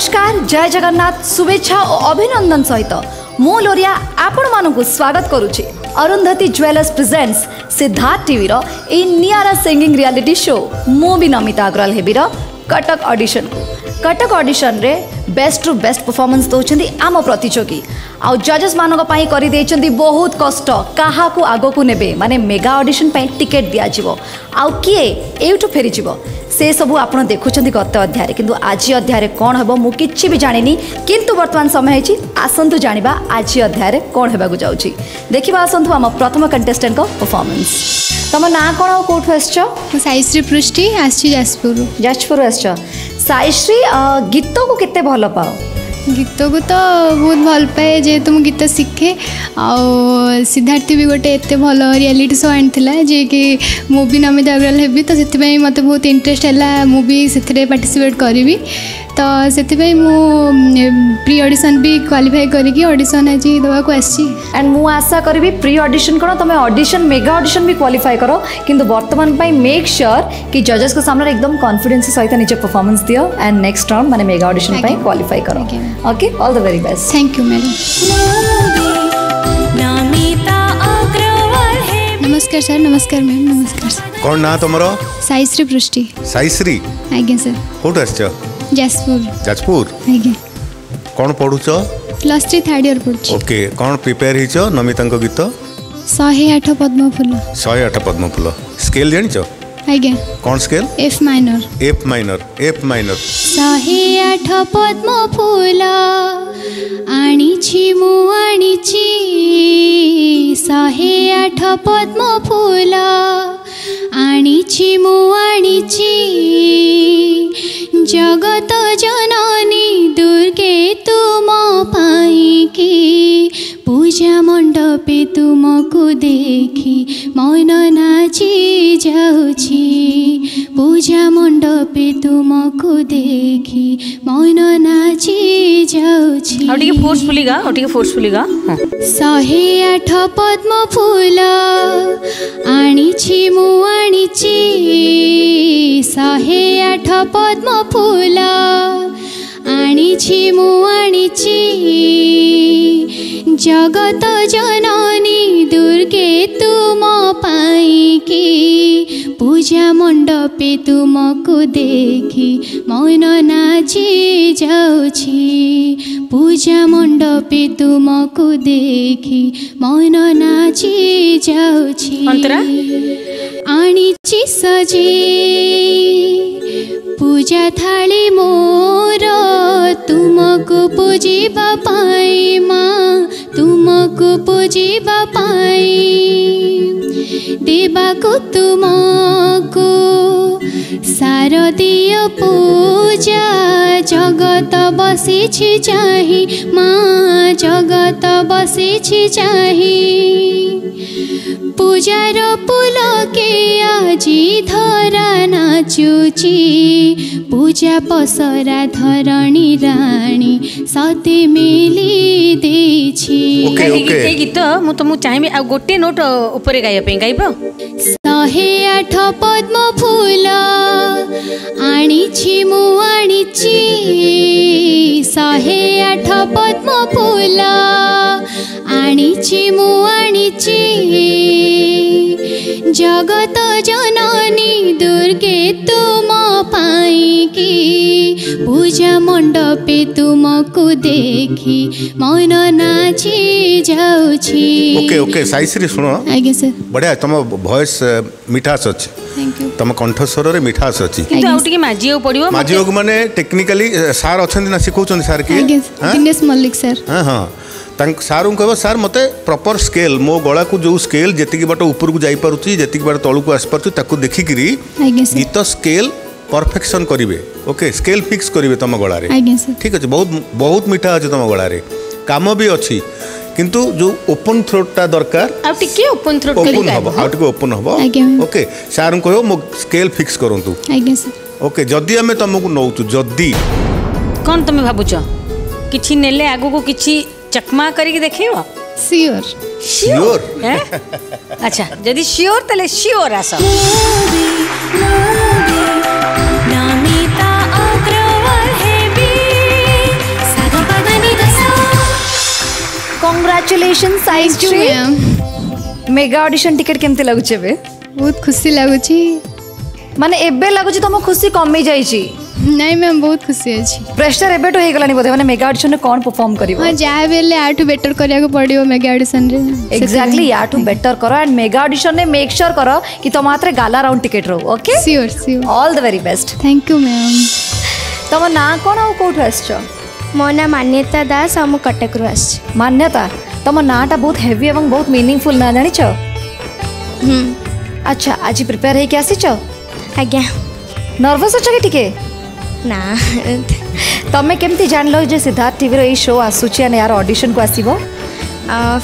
নমস্কার জয় জগন্নাথ শুভেচ্ছা ও অভিনন্দন সহিত ମୁଁ ଲୋରିଆ ଆପଣମାନଙ୍କୁ ସ୍ୱାଗତ କରୁଛି ଅରୁନ୍ଧତି ଜୁଏଲର୍ସ ପ୍ରେଜେଣ୍ଟସ୍ ସିଦ୍ଧାର୍ଥ ଟିଭିର ଏହି ନିଆରା ସିଙ୍ଗିଂ ରିଆଲିଟି ଶୋ ମୁଁ ବି ନମିତା ଅଗ୍ରୱାଲ ହେବିର କଟକ ଅଡ଼ିସନକୁ କଟକ ଅଡ଼ିସନରେ ବେଷ୍ଟରୁ ବେଷ୍ଟ ପରଫର୍ମାନ୍ସ ଦେଉଛନ୍ତି ଆମ ପ୍ରତିଯୋଗୀ ଆଉ ଜଜେସ୍ମାନଙ୍କ ପାଇଁ କରିଦେଇଛନ୍ତି ବହୁତ କଷ୍ଟ କାହାକୁ ଆଗକୁ ନେବେ ମାନେ ମେଗା ଅଡ଼ିସନ୍ ପାଇଁ ଟିକେଟ୍ ଦିଆଯିବ ଆଉ କିଏ ଏଇଠୁ ଫେରିଯିବ ସେସବୁ ଆପଣ ଦେଖୁଛନ୍ତି ଗତ ଅଧ୍ୟାୟରେ କିନ୍ତୁ ଆଜି ଅଧ୍ୟାୟରେ କ'ଣ ହେବ ମୁଁ କିଛି ବି ଜାଣିନି କିନ୍ତୁ ବର୍ତ୍ତମାନ ସମୟ ହେଇଛି ଆସନ୍ତୁ ଜାଣିବା ଆଜି ଅଧ୍ୟାୟରେ କ'ଣ ହେବାକୁ ଯାଉଛି ଦେଖିବା ଆସନ୍ତୁ ଆମ ପ୍ରଥମ କଣ୍ଟେଷ୍ଟେଣ୍ଟଙ୍କ ପରଫର୍ମାନ୍ସ ତମ ନାଁ କ'ଣ ଆଉ କେଉଁଠୁ ଆସିଛ ମୁଁ ସାଇଶ୍ରୀ ପୃଷ୍ଟି ଆସିଛି ଯାଜପୁରରୁ ଯାଜପୁରରୁ ଆସିଛ ସାଇଶ୍ରୀ ଗୀତକୁ କେତେ ଭଲ ପାଅ ଗୀତକୁ ତ ବହୁତ ଭଲ ପାଏ ଯେହେତୁ ମୁଁ ଗୀତ ଶିଖେ ଆଉ ସିଦ୍ଧାର୍ଥ ବି ଗୋଟେ ଏତେ ଭଲ ରିଆଲିଟି ଶୋ ଆଣିଥିଲା ଯିଏକି ମୁଁ ବି ନମିତା ଅଗ୍ରୱାଲ ହେବି ତ ସେଥିପାଇଁ ମୋତେ ବହୁତ ଇଣ୍ଟରେଷ୍ଟ ହେଲା ମୁଁ ବି ସେଥିରେ ପାର୍ଟିସିପେଟ୍ କରିବି तो से प्री ऑडिशन भी क्वालिफाई करी ऑडिशन आज देवा एंड मुझे आशा करी प्री अडिशन कौन तुम ऑडिशन मेगा अडिशन भी क्वालिफाई कर कि वर्तमान पर मेक श्योर कि जजेस को सामने एकदम कन्फिडेन्स सहित निज परफॉर्मेंस दियो एंड नेक्स्ट राउंड मैंने मेगा अडिशन पर कर okay all the very best thank you madam नमस्कार सर नमस्कार मैम नमस्कार कौन ना तुम साईश्री पृष्टि साईश्री आज्ञा सर कौट आ ଯାଜପୁର ଯାଜପୁର ଆଜ୍ଞା କ'ଣ ପଢ଼ୁଛ ପ୍ଲସ୍ ଥ୍ରୀ ଥାର୍ଡ଼ ଇୟର୍ ପଢ଼ୁଛି ଓକେ କ'ଣ ପ୍ରିପେୟାର ହେଇଛ ନମିତାଙ୍କ ଗୀତ ଶହେ ଆଠ ପଦ୍ମ ଫୁଲ ଶହେ ଆଠ ପଦ୍ମ ଫୁଲ ସ୍କେଲ୍ ଜାଣିଛ ଆଜ୍ଞା କ'ଣ scale F minor F minor F minor ଶହେ ଆଠ ପଦ୍ମ ଫୁଲ ଆଣିଛି ମୁଁ ଆଣିଛି ଶହେ ଆଠ ପଦ୍ମ ଫୁଲ আনিছি মু আনিছি জগত জননী দুর্গে তুম পাইকি পূজা মণ্ডপে তুমকু দেখি মন নাচি যাচ্ছি পূজা মণ্ডপে তুমকু দেখি মন নাচি যাচ্ছি ଆଉ ଟିକେ ଫୋର୍ସଫୁଲି ଗା ଆଉ ଟିକେ ଫୋର୍ସଫୁଲି ଗା ହଁ ଶହେ ଆଠ পদ্ম ফুল আনিছি মু আনিছি শহে আঠ পদ্ম ফুল আনিছি মু আনিছি জগত জননী দুর্গে তুম পাইকি পূজা মণ্ডপে তুমকু দেখি মন নাচি যাউছি পূজা মণ্ডপে তুমকু দেখি মন নাচি যাউছি আনিছি সজে ପୂଜା ଥାଳି ମୋର ତୁମକୁ ପୂଜିବା ପାଇଁ ମା ତୁମକୁ ପୂଜିବା ପାଇଁ দেবাকু তুমকু শারদীয় পূজা জগত বসিছি চাহি মা জগত বসিছি চাহি পূজার পুলকে আজি ধরা নাচুচি পূজা পসরা ধরণী রাণী সতে মিলি ଦେଇଛି ଗୀତ ମୁଁ ତ ମୁଁ ଚାହିଁବି ଆଉ ଗୋଟିଏ ନୋଟ୍ ଉପରେ ଗାଇବା ପାଇଁ ଗାଇବ ଶହେ ଆଠ ପଦ୍ମ ଫୁଲ ଆଣିଛି ମୁଁ ଆଣିଛି ଶହେ ଆଠ ପଦ୍ମ ଫୁଲ ଆଣିଛି ମୁଁ ଆଣିଛି ଜଗତ ଜନନୀ ଦୁର୍ଗେ ତୁମ ପାଇଁ କି पूजा मंडपे तुमको देखी मन नाचि ओके ओके सुनो आगे सर बढिया तुम वॉइस uh, मिठास अछि थैंक यू कंठ स्वर रे मिठास अछि किंतु आउ पडियो माने टेक्निकली सार अछन्ति ना सिखौछन्ति सार के दिनेश मल्लिक सर हां हां ତାଙ୍କ ସାର୍ଙ୍କୁ କହିବ ସାର୍ ମୋତେ ପ୍ରପର୍ ସ୍କେଲ୍ ମୋ ଗଳାକୁ ଯେଉଁ ସ୍କେଲ୍ ଯେତିକି ବାଟ ଉପରକୁ ଯାଇପାରୁଛି ଯେତିକି ବାଟ ତଳକୁ ଆସିପାରୁଛି ତାକୁ ଦେଖିକିରି ଗୀତ परफेक्शन करेंगे ओके स्केल फिक्स करेंगे तुम गलार ठीक अच्छे बहुत बहुत मीठा अच्छे तुम गलार कम भी अच्छी किंतु जो ओपन थ्रोटा दरकार ओपन थ्रोट ओपन हम ओके सार कह मो स्केल फिक्स करूँ ओके जदि आम तुमको नौ जदि कौन तुम भाव कि आग को किसी चकमा कर अच्छा जदि सियोर तेल सियोर आस congratulations Saishree mega audition ticket केमती लगुचे बे बहुत खुशी लगुची माने एबे लगुची तुम खुशी कमी जाईची ନାଇଁ ମ୍ୟାମ୍ ବହୁତ ଖୁସି ଅଛି ପ୍ରେସର ଏବେଠୁ ହେଇଗଲାଣି ବୋଧେ ମାନେ ମେଗା ଅଡିସନରେ କ'ଣ ପରଫର୍ମ କରିବ ହଁ ଯାହା ବି ହେଲେ ୟାଠୁ ବେଟର କରିବାକୁ ପଡ଼ିବ ମେଗା ଅଡିସନରେ ଏକ୍ଜାକ୍ଟଲି ୟାଠୁ ବେଟର କର ଆଣ୍ଡ ମେଗା ଅଡିସନରେ ମେକ୍ ଶ୍ୟୋର କର କି ତମ ହାତରେ ଗାଲା ରାଉଣ୍ଡ ଟିକେଟ୍ ରହୁ okay sure sure all the very best thank you ma'am ତମ ନାଁ କ'ଣ ଆଉ କେଉଁଠୁ ଆସିଛ ମୋ ନାଁ ମାନ୍ୟତା ଦାସ ଆଉ ମୁଁ କଟକରୁ ଆସିଛି ମାନ୍ୟତା तुम नाटा बहुत हेवी एवं बहुत मीनिंगफुल ना जान अच्छा आज प्रिपेयर हो आज्ञा नर्वस अच्छे टी ना तुम्हें कमी जान लो जो सिद्धार्थ टीर ये शो आसूँ यार अडिशन को आसो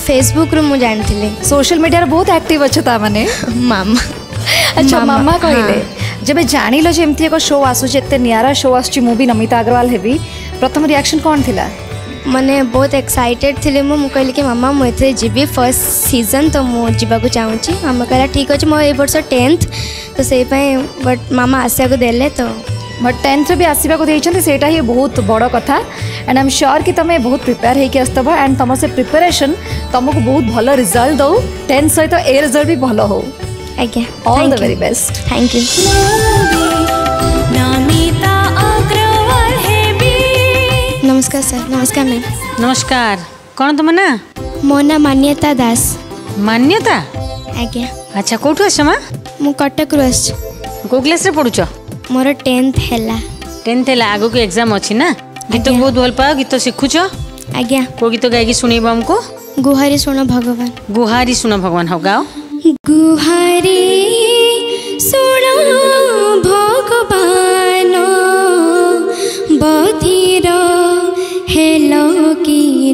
फेसबुक रु जानी सोशल मीडिया बहुत आक्टिव अच्छे मैंने मामा अच्छा मामा, मामा कहले हाँ। जब जान लो एमती शो आसूँ एत निरा शो आसमी नमिता अग्रवाल होगी प्रथम रिएक्शन कौन थी मैंने बहुत एक्साइटेड थी मुझे कहल कि मामा मुझे जी फर्स्ट सीजन तो मुझे चाहूँगी तो मामा कहला ठीक अच्छे मोर एक टेन्थ तो से बट मामा आसा को देले तो बट टेन्थ भी आसवाक दे बहुत बड़ कथ एंड आम एम श्योर कि तुम्हें बहुत प्रिपेयर होसत एंड तुम से प्रिपेरेसन तुमको बहुत भल रिजल्ट दौ टेन्थ सहित ए रिजल्ट भी भल हो आज्ञा all the very best thank you नमस्कार सर नमस्कार मैम नमस्कार कौन तुम ना मो ना मान्यता दास मान्यता आज्ञा अच्छा कोठु आछ मा मु कटक रु आस को क्लास रे पढुछ मोर 10th हेला 10th हेला आगो के एग्जाम अछि ना गीत बहुत भल पा गीत सिखुछ आज्ञा को गीत गाय के सुनेबो हमको गुहारी सुनो भगवान गुहारी सुनो भगवान हो गाओ गुहारी सुनो भगवान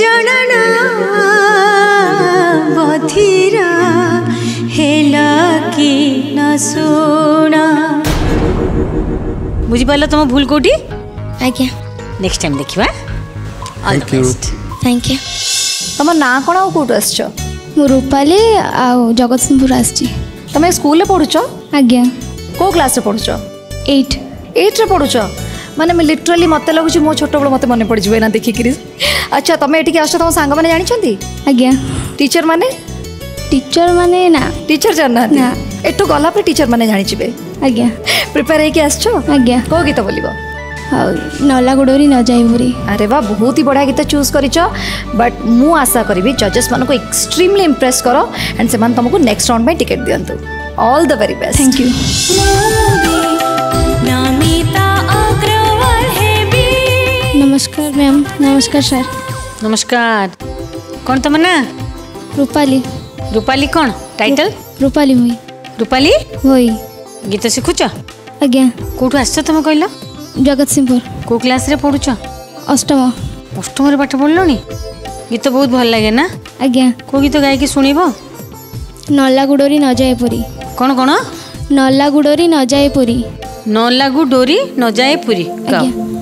ଜଣଣା ବଧିରା ହେଲା କି ନା ଶୁଣା ବୁଝିପାରିଲ ତମ ଭୁଲ କୋଉଠି ଆଜ୍ଞା ନେକ୍ସଟ ଟାଇମ୍ ଦେଖିବା all the best thank you ତମ ନାଁ କ'ଣ ଆଉ କେଉଁଠୁ ଆସିଛ ମୁଁ ରୂପାଲି ଆଉ ଜଗତସିଂହପୁର ଆସିଛି ତମେ ସ୍କୁଲରେ ପଢ଼ୁଛ ଆଜ୍ଞା କେଉଁ କ୍ଲାସ୍ରେ ପଢ଼ୁଛ ଏଇଟ୍ ଏଇଟ୍ରେ ପଢ଼ୁଛ ମାନେ ଲିଟରାଲି ମୋତେ ଲାଗୁଛି ମୋ ଛୋଟବେଳ ମୋତେ ମନେ ପଡ଼ିଯିବ ଏଇନା ଦେଖିକିରି अच्छा तुम ये आस तुम सांग मैंने जानते आज्ञा टीचर मैंने टीचर मैंने ना टीचर जानना ना गला टीचर मैंने जानते आज्ञा प्रिपेयर होज्ञा कौ गीत बोल नला गुड़ी न जाए मुरी अरे वाह बहुत ही बढ़िया गीत चूज कर बट मु आशा करी जजेस को एक्सट्रीमली इम्प्रेस कर एंड से तुमको next round ticket दिंतु all the very best thank you नमस्कार मैम नमस्कार सर नमस्कार कौन तमन्ना रूपाली रूपाली कौन टाइटल रूपाली हुई रूपाली हुई गीत शिखुच ଆଜ୍ଞା କେଉଁଠୁ ଆସିଛ ତୁମେ କହିଲ ଜଗତସିଂହପୁର କେଉଁ କ୍ଲାସ୍ରେ ପଢ଼ୁଛ ଅଷ୍ଟମ ଅଷ୍ଟମରେ ପାଠ ପଢ଼ିଲଣି ଗୀତ ବହୁତ ଭଲ ଲାଗେ ନା ଆଜ୍ଞା କେଉଁ ଗୀତ ଗାଇକି ଶୁଣିବ ନଲାଗୁ ଡୋରି ନଯାଏ ପୁରୀ କ'ଣ କ'ଣ ନଲାଗୁ ଡୋରି ନଯାଏ ପୁରୀ ନଲାଗୁ ଡୋରି ନଯାଏ ପୁରୀ ଆଜ୍ଞା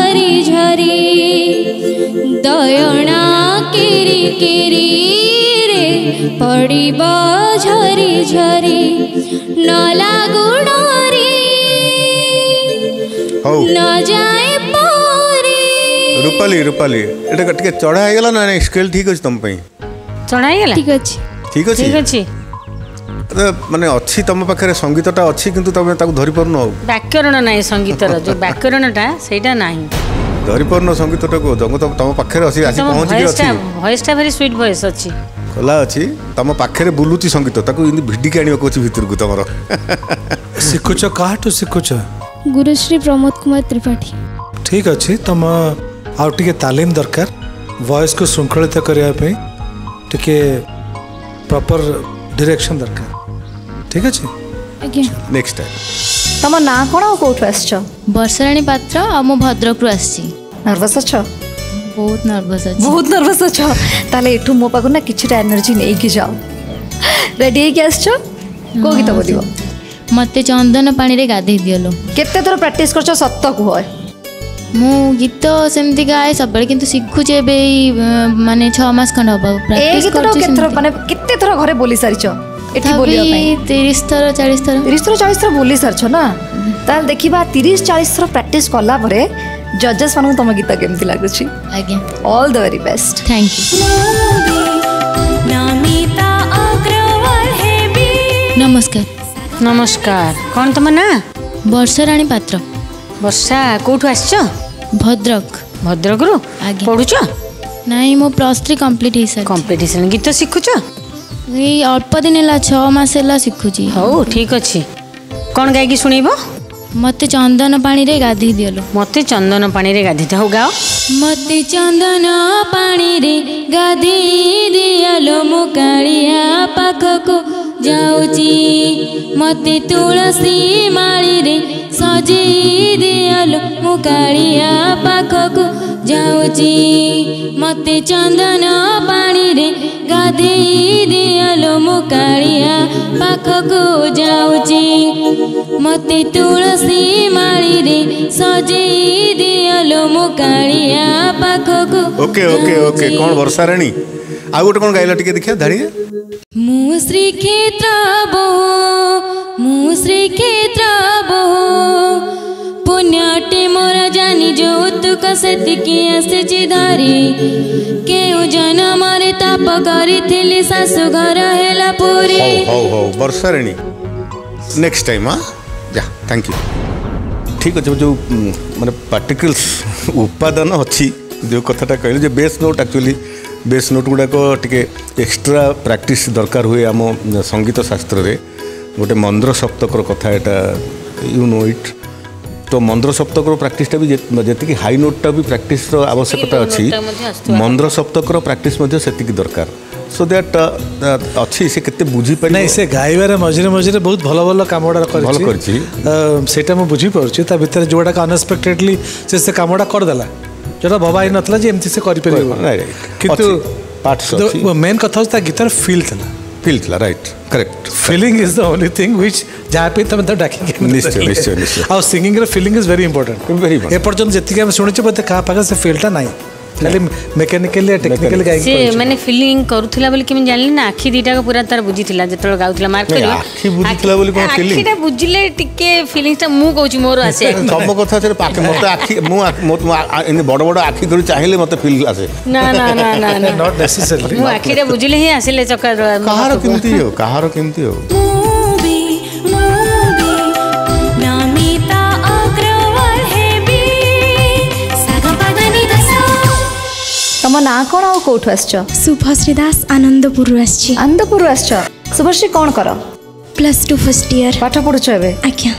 ପଡ଼ିବ ଝରି ଝରି ନ ଲାଗୁଣରେ ନ ଯାଏ ପରେ ରୂପାଲି ରୂପାଲି ଏଟା ଟିକେ ଚଢ଼ା ହେଇଗଲା ନା ନାଇଁ ସ୍କେଲ୍ ଠିକ୍ ଅଛି ତମ ପାଇଁ ଚଢ଼ା ହେଇଗଲା ଠିକ୍ ଅଛି ଠିକ୍ ଅଛି ଠିକ୍ ଅଛି ମାନେ ଅଛି ତମ ପାଖରେ ସଙ୍ଗୀତଟା ଅଛି କିନ୍ତୁ ତମେ ତାକୁ ଧରିପାରୁନ ଆଉ ବ୍ୟାକରଣ ନାହିଁ ସଙ୍ଗୀତର ଯୋଉ ବ୍ୟାକରଣଟା ସେଇଟା ନାହିଁ ଧରିପାରୁନ ସଙ୍ଗୀତଟାକୁ ତମ ପାଖରେ ଅଛି ଆସି ପହଞ୍ଚିକି ଅଛି ଭଏସଟା ଭାରି ସ୍ୱିଟ୍ ଭଏସ୍ ଅଛି ଖୋଲା ଅଛି ତମ ପାଖରେ ବୁଲୁଛି ସଙ୍ଗୀତ ତାକୁ ଏମିତି ଭିଡ଼ିକି ଆଣିବାକୁ ଅଛି ଭିତରକୁ ତମର ଶିଖୁଛ କାହାଠୁ ଶିଖୁଛ ଗୁରୁଶ୍ରୀ ପ୍ରମୋଦ କୁମାର ତ୍ରିପାଠୀ ଠିକ୍ ଅଛି ତମ ଆଉ ଟିକେ ତାଲିମ ଦରକାର ଭଏସ୍କୁ ଶୃଙ୍ଖଳିତ କରିବା ପାଇଁ ଟିକେ ପ୍ରପର୍ ଡିରେକ୍ସନ୍ ଦରକାର ଠିକ୍ ଅଛି ନେକ୍ସଟ ତମ ନାଁ କ'ଣ ଆଉ କେଉଁଠୁ ଆସିଛ ବର୍ଷରାଣୀ ପାତ୍ର ଆଉ ମୁଁ ଭଦ୍ରକରୁ ଆସିଛି ନର୍ଭସ୍ ଅଛ ବହୁତ ନର୍ଭସ୍ ଅଛି ବହୁତ ନର୍ଭସ୍ ଅଛ ତାହେଲେ ଏଠୁ ମୋ ପାଖକୁ ନା କିଛିଟା ଏନର୍ଜି ନେଇକି ଯାଅ ରେଡି ହେଇକି ଆସିଛ କେଉଁ ଗୀତ ବୋଲିବ ମୋତେ ଚନ୍ଦନ ପାଣିରେ ଗାଧେଇ ଦିଅଲୋ କେତେ ଥର ପ୍ରାକ୍ଟିସ୍ କରିଛ ସତ କୁହ ମୁଁ ଗୀତ ସେମିତି ଗାଏ ସବୁବେଳେ କିନ୍ତୁ ଶିଖୁଛି ଏବେ ଏଇ ମାନେ ଛଅ ମାସ ଖଣ୍ଡ ହବ ଏ ଗୀତଟା କେତେଥର ମାନେ କେତେ ଥର ଘରେ ବୋଲି ସାରିଛ ଏଠି ବୋଲିବା ପାଇଁ ତିରିଶ ଥର ଚାଳିଶ ଥର ତିରିଶ ଥର ଚାଳିଶ ଥର ବୋଲି ସାରିଛ ନା ତାହେଲେ ଦେଖିବା ତିରିଶ ଚାଳିଶ ଥର ପ୍ରାକ୍ଟିସ୍ କଲା ପରେ ଜଜେସ୍ ମାନଙ୍କୁ ତମ ଗୀତ କେମିତି ଲାଗୁଛି ଆଜ୍ଞା all the very best thank you ନମସ୍କାର ନମସ୍କାର କ'ଣ ତମ ନାଁ ବର୍ଷା ରାଣୀ ପାତ୍ର ବର୍ଷା କେଉଁଠୁ ଆସିଛ ଭଦ୍ରକ ଭଦ୍ରକରୁ ଆଜ୍ଞା ପଢ଼ୁଛ ନାଇଁ ମୋ ପ୍ଲସ୍ ଥ୍ରୀ କମ୍ପ୍ଲିଟ୍ ହେଇସାରି କମ୍ପ୍ଲିଟ୍ ହେଇସାରି ଗୀତ ଶିଖୁଛ ଏଇ ଅଳ୍ପ ଦିନ ହେଲା ଛଅ ମାସ ହେଲା ଶିଖୁଛି ହଉ ଠିକ୍ ଅଛି କ'ଣ ଗାଇକି ଶୁଣେଇବ ମୋତେ ଚନ୍ଦନ ପାଣିରେ ଗାଧୋଇ ଦିଅଲୁ ମୋତେ ଚନ୍ଦନ ପାଣିରେ ଗାଧୋଇ ଥାଉ ଗାଓ ମତେ ଚନ୍ଦନ ପାଣିରେ ଗାଧୋଇ ଦିଅଲୁ ମୁଁ କାଳିଆ ପାଖକୁ ଯାଉଛି ମୋତେ ତୁଳସୀ ମାଳିରେ ସଜେଇ ଦିଅଲୁ ମୁଁ କାଳିଆ ପାଖକୁ ଯାଉଛି ମୋତେ ଚନ୍ଦନ ପାଣିରେ ଗାଧେଇ ଦିଅଲୋ ମୁଁ କାଳିଆ ପାଖକୁ ଯାଉଛି ମୋତେ ତୁଳସୀ ମାଳିରେ ସଜେଇ ଦିଅଲୋ ମୁଁ କାଳିଆ ପାଖକୁ ଓକେ ଓକେ ଓକେ କ'ଣ ବର୍ଷାରାଣୀ ଆଉ ଗୋଟେ କ'ଣ ଗାଇଲ ଟିକେ ଦେଖିବା ଧାଡ଼ିଆ ମୁଁ ଶ୍ରୀକ୍ଷେତ୍ର ବୋ ମୁଁ ଶ୍ରୀକ୍ଷେତ୍ର জুত কসত কি আসছি ধরি কেউ জন মরে তাপ করিলে শাশু ঘর হেলা পুরী হও হও বর্ষারিণী নেক্সট টাইম হ্যাঁ যা থ্যাংক ইউ ঠিক আছে যে মানে পার্টিকলস উপাদান অছি যে কথাটা কহিল যে base note actually base note গুড়াক টিকে এক্সট্রা প্রাকটিস দরকার হুয়ে আম সঙ্গীত শাস্ত্রে গোটে মন্দ্র সপ্তকর কথা এটা ইউ নো ইট তো ମନ୍ତ୍ର ସପ୍ତକର ପ୍ରାକ୍ଟିସ୍ଟା ବି ଯେତିକି ହାଇ ନୋଟ୍ଟା ବି ପ୍ରାକ୍ଟିସ୍ର ଆବଶ୍ୟକତା ଅଛି ମନ୍ତ୍ର ସପ୍ତକର ପ୍ରାକ୍ଟିସ୍ ମଧ୍ୟ ସେତିକି ଦରକାର ସୋ ଦ୍ୟାଟ୍ ଅଛି ସେ କେତେ ବୁଝିପାରି ନାହିଁ ସେ ଗାଇବାରେ ମଝିରେ ମଝିରେ ବହୁତ ଭଲ ଭଲ କାମଗୁଡ଼ା ଭଲ କରିଛି ସେଇଟା ମୁଁ ବୁଝିପାରୁଛି ତା ଭିତରେ ଯେଉଁଗୁଡ଼ାକ ଅନଏକ୍ସପେକ୍ଟେଡ଼ଲି ସେ ସେ କାମଗୁଡ଼ା କରିଦେଲା ଯେଉଁଟା ଭବା ହେଇନଥିଲା ଯେ ଏମିତି ସେ କରିପାରିବ କିନ୍ତୁ ମେନ୍ କଥା ହେଉଛି ତା ଗୀତର ଫିଲ୍ ଥିଲା पिल्टला right correct feeling is the only thing which जहाँ पे तब मतलब डाकेंगे निश्चय निश्चय निश्चय आउ सिंगिंग रे feeling is very important very ए पर्यंत जेतिକି ଆମେ ଶୁଣିଛୁ ବୋଧେ କାହା ପାଖରେ ସେ ଫିଲ୍ଟା ନାହିଁ খালি মেকানিক্যালি টেকনিক্যালি গাইং সে মানে ফিলিং করুথিলা বলি কেমন জানলি না আখি দুইটাক পুরা তার বুঝিছিলা যেতবেলে গাউছিলা মার্ক করিবা আখি বুঝিছিলা বলি কোন ফিলিং আখিটা বুঝিলে টিকে ফিলিংসটা মু কইছি মোর আসে তম কথা আছে পাকে মতে আখি মু এনে বড় বড় আখি করে চাহিলে মতে ফিল আসে না না না না না নট নেসেসারি মু আখিটা বুঝিলে হি আসিলে চক্কর কাহার কিমতি হো কাহার কিমতি হো ତମ ନାଁ କ'ଣ ଆଉ କୋଉଠୁ ଆସିଛ ଶୁଭଶ୍ରୀ ଦାସ ଆନନ୍ଦପୁରରୁ ଆସିଛି ଆନନ୍ଦପୁରରୁ ଆସିଛ ଶୁଭଶ୍ରୀ କ'ଣ କର ପ୍ଲସ୍ ଟୁ ଫାଷ୍ଟ ଇୟର ପାଠ ପଢୁଛ ଏବେ ଆଜ୍ଞା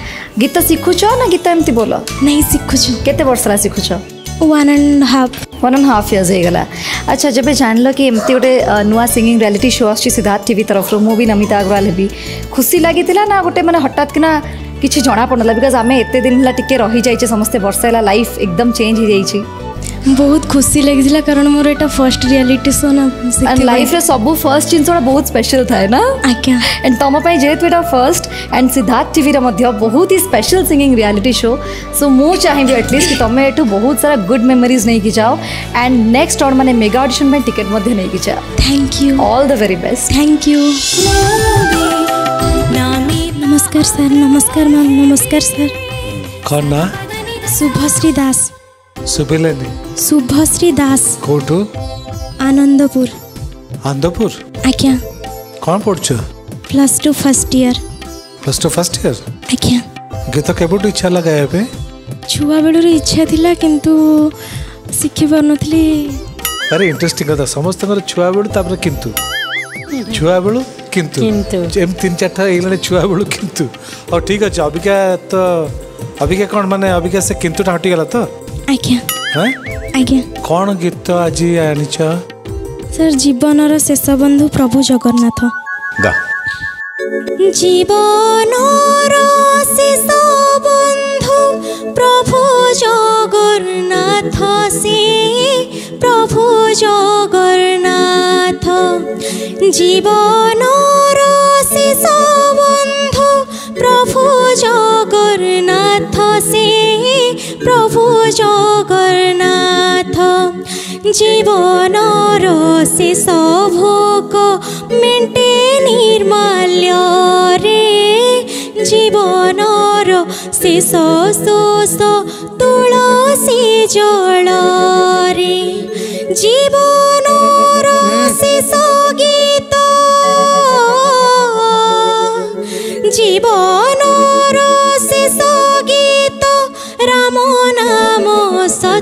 ଗୀତ ଶିଖୁଛ ନା ଗୀତ ଏମିତି ବୋଲ ନାଇଁ ଶିଖୁଛୁ କେତେ ବର୍ଷ ହେଲା ଶିଖୁଛ one and half one and half years ହେଇଗଲା ଆଚ୍ଛା ଯେବେ ଜାଣିଲ କି ଏମିତି ଗୋଟେ ନୂଆ ସିଙ୍ଗିଙ୍ଗ ରିଆଲିଟି ଶୋ ଆସୁଛି ସିଦ୍ଧାର୍ଥ ଟିଭି ତରଫରୁ ମୁଁ ବି ନମିତା ଅଗ୍ରୱାଲ ହେବି ଖୁସି ଲାଗିଥିଲା ନା ଗୋଟେ ମାନେ ହଠାତ୍ କିନା କିଛି ଜଣାପଡ଼ିଲା ବିକଜ୍ ଆମେ ଏତେ ଦିନ ହେଲା ଟିକେ ରହିଯାଇଛେ ସମସ୍ତେ ବର୍ଷା ହେଲା ଲାଇଫ୍ ଏକଦମ୍ ଚେଞ୍ଜ ହେଇଯାଇଛି बहुत खुशी लगी थी कारण मोर एटा फर्स्ट रियलिटी शो ना लाइफ सब फर्स्ट चीज बहुत स्पेशल था ना आक्या एंड तो मैं जेत फर्स्ट एंड सिद्धार्थ टीवी बहुत ही स्पेशल सिंगिंग रियलिटी शो सो मो चाहे भी तुम एटू बहुत सारा गुड मेमोरीज नहीं की जाओ एंड नेक्स्ट ऑन माने मेगा ऑडिशन में नहीं की जाओ thank you all the very best thank you नमस्कार सर नमस्कार मैम नमस्कार सर कौन ना शुभश्री दास ଶୁଭିଲାନି ଶୁଭଶ୍ରୀ ଦାସ କୋଉଠୁ ଆନନ୍ଦପୁର ଆନନ୍ଦପୁର ଆଜ୍ଞା କ'ଣ ପଢ଼ୁଛ plus two first year plus two first year ଆଜ୍ଞା ଗୀତ କେବେଠୁ ଇଚ୍ଛା ହେଲା ଗାଇବା ପାଇଁ ଛୁଆ ବେଳରୁ ଇଚ୍ଛା ଥିଲା କିନ୍ତୁ ଶିଖିପାରୁନଥିଲି ଆରେ ଇଣ୍ଟରେଷ୍ଟିଂ କଥା ସମସ୍ତଙ୍କର ଛୁଆ ବେଳୁ ତାପରେ କିନ୍ତୁ ଛୁଆ ବେଳୁ କିନ୍ତୁ ଏମିତି ତିନି ଚାରିଟା ହେଇଗଲାଣି ଛୁଆ ବେଳୁ କିନ୍ତୁ ହଉ ଠିକ୍ ଅଛି ଅବିକା ତ ଅବିକା କ'ଣ ମାନେ ଅବିକା ସେ କିନ୍ତୁଟା ହଟିଗଲା ତ ଆଜ୍ଞା ଆଜ୍ଞା କ'ଣ ଗୀତ ଆଜି ଆଣିଛ ସାର୍ ଜୀବନର ଶେଷ ବନ୍ଧୁ ପ୍ରଭୁ ଜଗନ୍ନାଥ ଜୀବନର ଶେଷ ବନ୍ଧୁ ପ୍ରଭୁ ଜଗନ୍ନାଥ ସେ ପ୍ରଭୁ ଜଗନ୍ନାଥ ଜୀବନର জগন্নাথ সে প্রভু জগন্নাথ জীবনর শেষ ভোগ মেটে নির্মাল্যরে জীবনর শেষ শোষ তুলসী জলরে জীবনর শেষ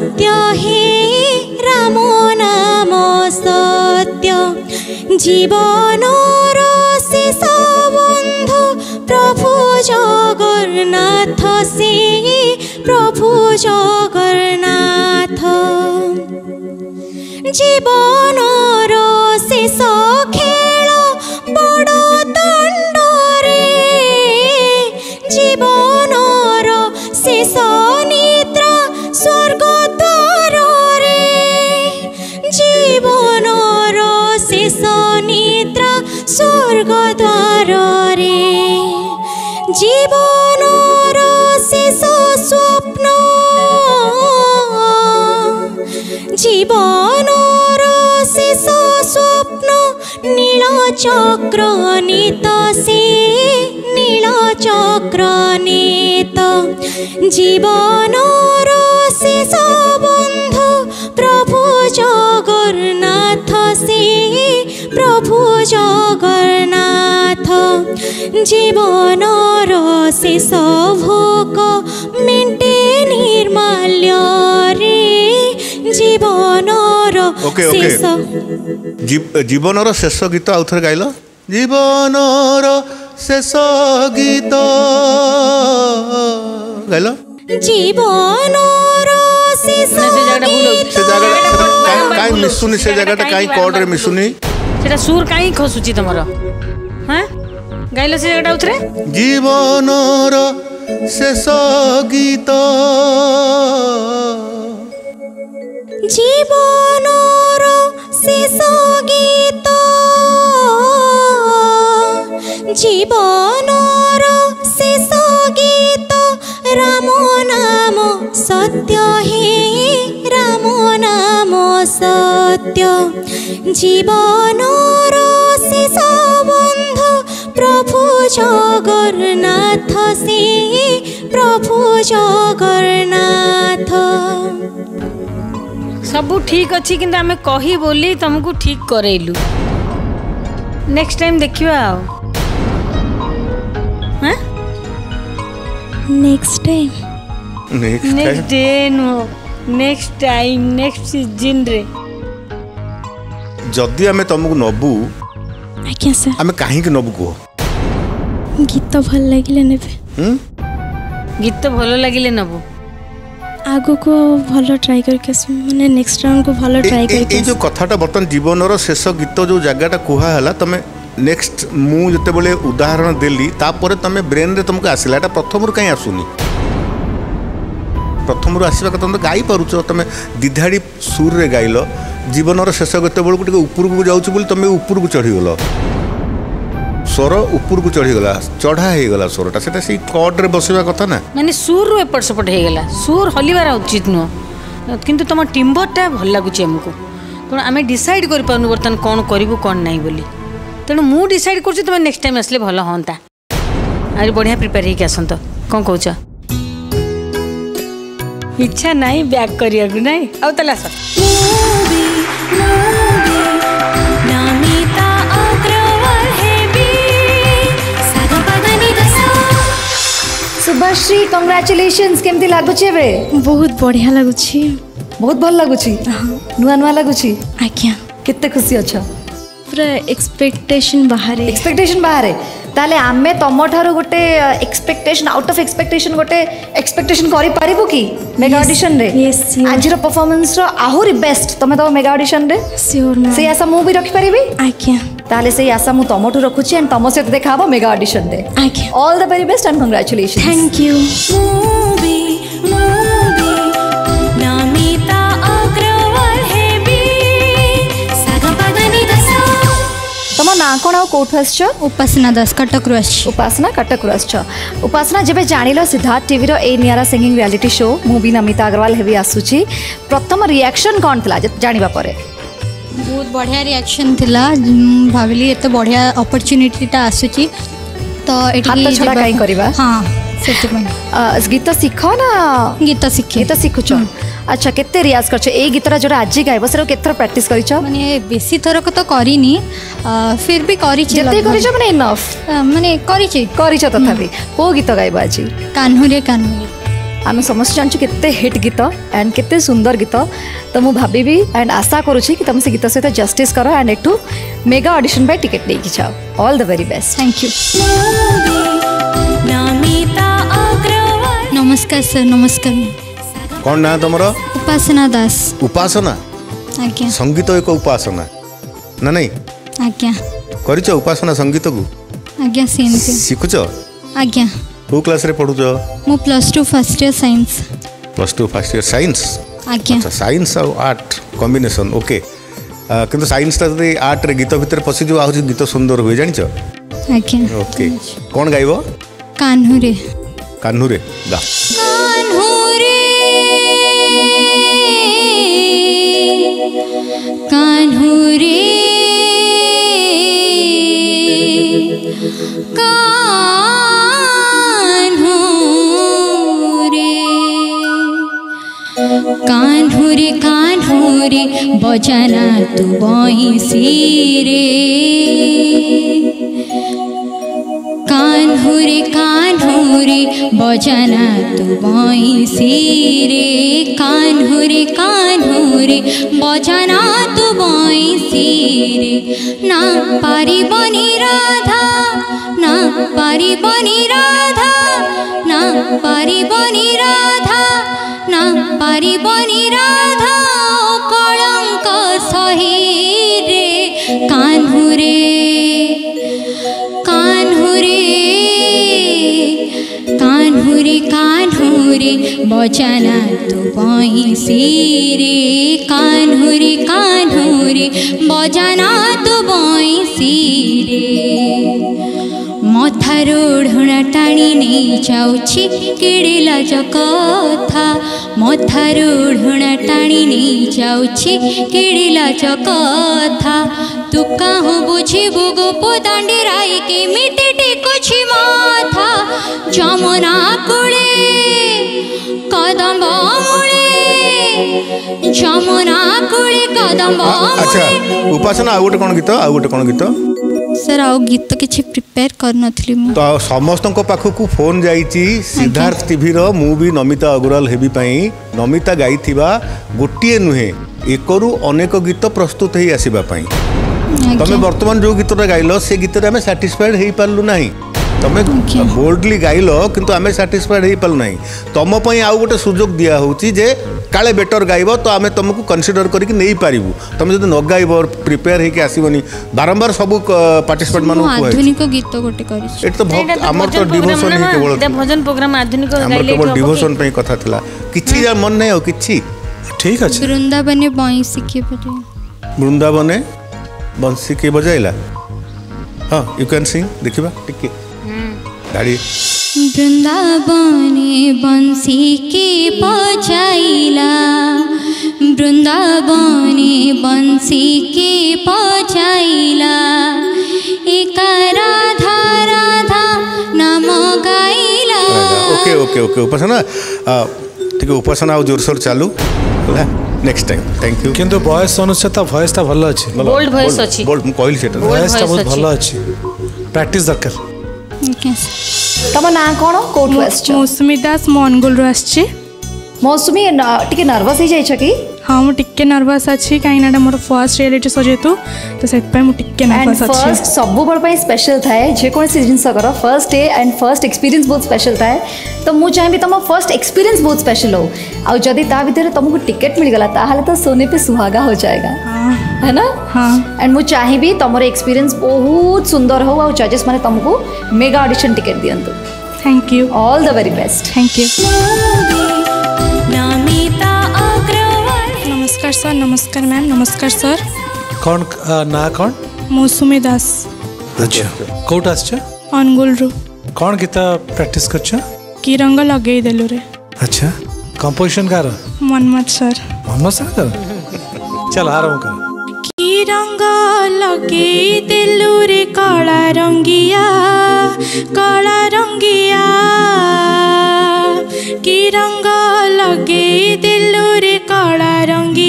सत्य हे राम नाम सत्य জীবনর শেষ বন্ধু প্রভু জগন্নাথ সে প্রভু জগন্নাথ জীবনর জীবনর শেষ স্বপ্ন নীল চক্র নিত সে নীল চক্র নিত জীবনর শেষ বন্ধু প্রভু জগন্নাথ সে প্রভু জগন্নাথ জীবনর শেষ ভোগ মেন্টে নির্মাল্য ওকে ওকে জীবনর শেষ গীত আউথরে গাইল জীবনর শেষ গীত গাইল জীবনর শেষ গীত সে জায়গাটা কাই মিশুনি সে জায়গাটা কাই কোডরে মিশুনি সেটা সুর কাই খসুচি তোমার হ্যাঁ গাইল সে জায়গাটা উতরে জীবনর শেষ গীত জীবনর শেষ গীত জীবনর শেষ গীত রাম নাম সত্য হে রাম নাম সত্য জীবনর শেষ বন্ধু প্রভু জগন্নাথ সে প্রভু জগন্নাথ ସବୁ ଠିକ୍ ଅଛି କିନ୍ତୁ ଆମେ କହି ବୋଲି ତୁମକୁ ଠିକ୍ କରେଇଲୁ ନେକ୍ସଟ ଟାଇମ୍ ଦେଖିବା ଆଉ ହାଁ ନେକ୍ସଟ ଟାଇମ୍ ନେକ୍ସଟ ଡେ ନୁହଁ ନେକ୍ସଟ ଟାଇମ୍ ନେକ୍ସଟ ସିଜନରେ ଯଦି ଆମେ ତୁମକୁ ନବୁ ଆଜ୍ଞା ସାର୍ ଆମେ କାହିଁକି ନବୁ କୁହ ଗୀତ ଭଲ ଲାଗିଲେ ନେବେ ଗୀତ ଭଲ ଲାଗିଲେ ନବୁ ଆଗକୁ ଭଲ ଟ୍ରାଏ କରିକି ଆସିବି ମାନେ ନେକ୍ସଟ ରାଉଣ୍ଡକୁ ଭଲ ଟ୍ରାଏ କରିକି ଏଇ ଯେଉଁ କଥାଟା ବର୍ତ୍ତମାନ ଜୀବନର ଶେଷ ଗୀତ ଯେଉଁ ଜାଗାଟା କୁହାହେଲା ତମେ ନେକ୍ସଟ ମୁଁ ଯେତେବେଳେ ଉଦାହରଣ ଦେଲି ତାପରେ ତମେ ବ୍ରେନ୍ରେ ତମକୁ ଆସିଲା ଏଇଟା ପ୍ରଥମରୁ କାହିଁ ଆସୁନି ପ୍ରଥମରୁ ଆସିବା କଥା ତମେ ଗାଇପାରୁଛ ତମେ ଦ୍ୱିଧାଡ଼ି ସୁରରେ ଗାଇଲ ଜୀବନର ଶେଷ ଗୀତ ବେଳକୁ ଟିକେ ଉପରକୁ ଯାଉଛି ବୋଲି ତମେ ଉପରକୁ ଚଢ଼ିଗଲ स्वर उपरक चढ़ीगला चढ़ा हो गला स्वरटा से कट्रे बस कथा ना मैंने सुर रु एपट सेपट हो गला सुर हलिवार उचित नुह कि तुम टिम्बरटा भल लगुच तेनाली डिसाइड कर पार्न बर्तमान कौन करूँ कौन ना बोली तेणु मुझ डिसाइड कर नेक्स टाइम आसे भल हाँ आज बढ़िया प्रिपेयर होक आस कौन कौ इच्छा ना ब्याग करने को ना आस ତନୁଶ୍ରୀ କଂଗ୍ରାଚୁଲେସନ୍ସ କେମିତି ଲାଗୁଛି ଏବେ ବହୁତ ବଢ଼ିଆ ଲାଗୁଛି ବହୁତ ଭଲ ଲାଗୁଛି ନୂଆ ନୂଆ ଲାଗୁଛି ଆଜ୍ଞା କେତେ ଖୁସି ଅଛ ପୁରା ଏକ୍ସପେକ୍ଟେସନ୍ ବାହାରେ ଏକ୍ସପେକ୍ଟେସନ୍ ବାହାରେ ତାହେଲେ ଆମେ ତମଠାରୁ ଗୋଟେ ଏକ୍ସପେକ୍ଟେସନ୍ ଆଉଟ୍ ଅଫ୍ ଏକ୍ସପେକ୍ଟେସନ୍ ଗୋଟେ ଏକ୍ସପେକ୍ଟେସନ୍ କରିପାରିବୁ କି ମେଗା ଅଡିସନ୍ରେ ଆଜିର ପରଫର୍ମାନ୍ସର ଆହୁରି ବେଷ୍ଟ ତମେ ତମ ମେଗା ଅଡିସନ୍ରେ ସେଇ ଆଶା ମୁଁ ବି ରଖିପାରିବି ଆଜ୍ଞା ତାହେଲେ ସେଇ ଆଶା ମୁଁ ତମଠୁ ରଖୁଛି ଆଣ୍ଡ ତମ ସହିତ ଦେଖା ହେବ mega ଅଡିସନ୍ରେ all the very best and congratulations thank you ନା କ'ଣ ଆଉ କେଉଁଠୁ ଆସିଛ ଉପାସନା ଦାସ କଟକରୁ ଆସିଛି ଉପାସନା କଟକରୁ ଆସିଛ ଉପାସନା ଯେବେ ଜାଣିଲ ସିଦ୍ଧାର୍ଥ ଟିଭିର ଏଇ ନିଆରା ସିଙ୍ଗିଂ ରିଆଲିଟି ଶୋ ମୁଁ ବି ନମିତା ଅଗ୍ରୱାଲ ହେବି ଆସୁଛି ପ୍ରଥମ ରିଆକ୍ସନ୍ କ'ଣ ଥିଲା ଜାଣିବା ପରେ ବହୁତ ବଢ଼ିଆ ରିଆକ୍ସନ୍ ଥିଲା ଭାବିଲି ଏତେ ବଢ଼ିଆ ଅପରଚ୍ୟୁନିଟିଟା ଆସୁଛି ତ ଏଠି କରିବା ହଁ ସେଥିପାଇଁ ଗୀତ ଶିଖ ନା ଗୀତ ଶିଖ ଗୀତ ଶିଖୁଛ अच्छा के रियाज कर गीतटा जो आज गायब सर के प्राक्ट कर बेस थरक तो करनी फिर भी करता कौ हम्म। गीत गायब आज कान्हूर कान्हू आम समस्त जानू के हिट गीत एंड के सुंदर गीत तो मुझे भाभी एंड आशा करुच्छी कि तुम से गीत सहित जस्टिस कर एंड एठू मेगा ऑडिशन पर टिकेट लेकिन जाओ all the very best thank you नमस्कार सर नमस्कार କ'ଣ ନାଁ ତମର ଉପାସନା ଦାସ ଉପାସନା ଆଜ୍ଞା ସଙ୍ଗୀତ ଏକ ଉପାସନା ନା ନାଇଁ ଆଜ୍ଞା କରିଛ ଉପାସନା ସଙ୍ଗୀତକୁ ଆଜ୍ଞା ସେମିତି ଶିଖୁଛ ଆଜ୍ଞା କେଉଁ କ୍ଲାସରେ ପଢ଼ୁଛ ମୁଁ plus two first year science plus two first year science ଆଜ୍ଞା ସାଇନ୍ସ ଆଉ ଆର୍ଟ କମ୍ବିନେସନ୍ ଓକେ କିନ୍ତୁ ସାଇନ୍ସଟା ଯଦି ଆର୍ଟରେ ଗୀତ ଭିତରେ ପଶିଯିବ ଆହୁରି ଗୀତ ସୁନ୍ଦର ହୁଏ ଜାଣିଛ ଆଜ୍ଞା ଓକେ କ'ଣ ଗାଇବ କାହ୍ନୁରେ କାହ୍ନୁରେ ଗା কানহুরে কানহুরে কানহুরে কানহুরে বজানা তু বইসি রে কানহুরে কান কানহুরে বজানা তু বইসি রে কানহুরে কানহুরে বজানা তু বইসি রে না পারিবনি রাধা না পারিবনি রাধা না পারিবনি রাধা না পারিবনি রাধা কলঙ্ক সহি রে কানহুরে কানহুরে বচন তু বইসি রে কানহুরে কানহুরে বচন তু বইসি রে মথারু ঢুণা টাণি নেই যাচ্ছি কেড়েলা জকথা মথারু ঢুণা টাণি নেই যাচ্ছি কেড়েলা জকথা তু কাহু বুঝিবু গোপ দাণ্ডে রায় কেমিতি টেকুছি মাথা যমুনা কুড়ি যমুনা কুড়ি কদম আচ্ছা উপাসনা ଆଉ ଗୋଟେ କ'ଣ ଗୀତ ଆଉ ଗୋଟେ କ'ଣ ଗୀତ ସାର୍ ଆଉ ଗୀତ କିଛି ପ୍ରିପେୟାର କରିନଥିଲି ମୁଁ ତ ସମସ୍ତଙ୍କ ପାଖକୁ ଫୋନ୍ ଯାଇଛି ସିଦ୍ଧାର୍ଥ ଟିଭିର ମୁଁ ବି ନମିତା ଅଗ୍ରୱାଲ ହେବି ପାଇଁ ନମିତା ଗାଇଥିବା ଗୋଟିଏ ନୁହେଁ ଏକରୁ ଅନେକ ଗୀତ ପ୍ରସ୍ତୁତ ହେଇ ଆସିବା ପାଇଁ ତମେ ବର୍ତ୍ତମାନ ଯେଉଁ ଗୀତଟା ଗାଇଲ ସେ ଗୀତରେ ଆମେ ସାଟିସ୍ଫାଏଡ୍ ହେଇପାରିଲୁ ନାହିଁ ତମେ ବୋଲ୍ଡଲି ଗାଇଲ କିନ୍ତୁ ଆମେ ସାଟିସ୍ଫାଏଡ୍ ହେଇପାରିଲୁ ନାହିଁ ତମ ପାଇଁ ଆଉ ଗୋଟେ ସୁଯୋଗ ଦିଆହେଉଛି ଯେ କାଳେ ବେଟର୍ ଗାଇବ ତ ଆମେ ତୁମକୁ କନସିଡ଼ର କରିକି ନେଇପାରିବୁ ତୁମେ ଯଦି ନ ଗାଇବ ପ୍ରିପେୟାର ହେଇକି ଆସିବନି ବାରମ୍ବାର ସବୁ ପାର୍ଟିସିପେଣ୍ଟ ମାନଙ୍କୁ ଆଧୁନିକ ଗୀତ ଗୋଟେ କରିଛି ଏଠି ତ ଆମର ତ ଡିଭୋସନ ହିଁ କେବଳ ଭଜନ ପ୍ରୋଗ୍ରାମ ଆଧୁନିକ ଆମର କେବଳ ଡିଭୋସନ ପାଇଁ କଥା ଥିଲା କିଛି ମନେ ନାହିଁ ଆଉ କିଛି ଠିକ ଅଛି ବୃନ୍ଦାବନେ ବଂଶୀ କିଏ ବଜାଇଲା ବୃନ୍ଦାବନେ ବଂଶୀ କିଏ ବଜାଇଲା ହଁ ୟୁ କ୍ୟାନ୍ ସିଂ ଦେଖିବା ଟିକେ दाढ़ी वृंदावने बंसी के पहुँचाइला वृंदावने बंसी के पहुँचाइला एक राधा राधा नाम गाइला ओके ओके ओके उपासना ठीक उपासना आउ जोरसोर चालू ହେଲା ନେକ୍ସଟ ଟାଇମ୍ ଥ୍ୟାଙ୍କ ୟୁ କିନ୍ତୁ ଭଏସ୍ ଅନୁସାରେ ତା ଭଏସ୍ଟା ଭଲ ଅଛି ବୋଲ୍ଡ ଭଏସ୍ ଅଛି ବୋଲ୍ଡ ମୁଁ କହିଲି ସେଇଟା ଭଏସ୍ଟା ବହୁତ ଭଲ ଅଛି ପ୍ରାକ୍ଟିସ୍ ଦରକାର ତମ ନାଁ କ'ଣ କୋଉଠୁ ଆସିଛ ମୌସୁମୀ ଦାସ ମନଗୋଲରୁ ଆସିଛି मौसमी टिके नर्वस ही जाए छकी हाँ मुझे नर्वस अच्छी कहीं ना मोर फर्स्ट रियलिटी सोचे तो तो सेट मुझे सब वो स्पेशल था है जो first day and first experience बहुत स्पेशल था तो मुझे चाहे तुम फर्स्ट एक्सपीरियंस बहुत स्पेशल हो आउ जदि ता तुमको टिकेट मिल गला ता तो सोने पे सुहागा हो जाएगा हाँ। है ना हाँ एंड मुझे चाहे भी एक्सपीरियंस बहुत सुंदर हो आउ जजेस माने तुमको mega audition ticket दियंतु thank you all the very best thank you नमस्कार सर नमस्कार मैम नमस्कार सर कौन ना कौन मौसुमी दास अच्छा कोट आस छ अनगुल रु कौन गीता प्रैक्टिस कर छ की रंग लगे देलु रे अच्छा कंपोजिशन कर मनमत सर मनमत सर चल आ रहा हूं कर की रंग लगे देलु रे काला रंगिया काला रंगिया की रंग लगे देलु रे काला रंगिया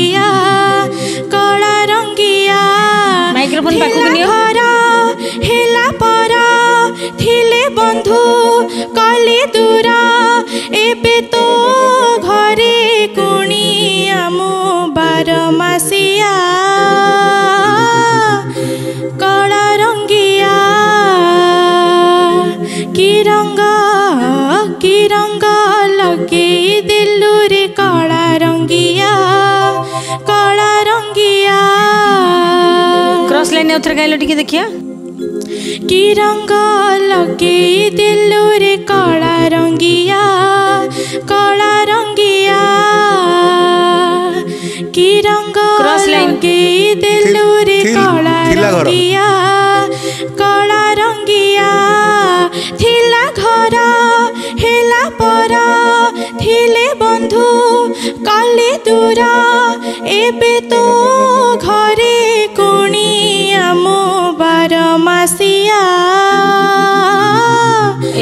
उत्तर गाइल टी देखिया कि रंग लगे दिलुरी कला रंगिया कला रंगिया कि रंग लगे दिलुरी कला रंगिया कला रंगिया थिला घर हेला पर थिले बंधु काली दूरा एबे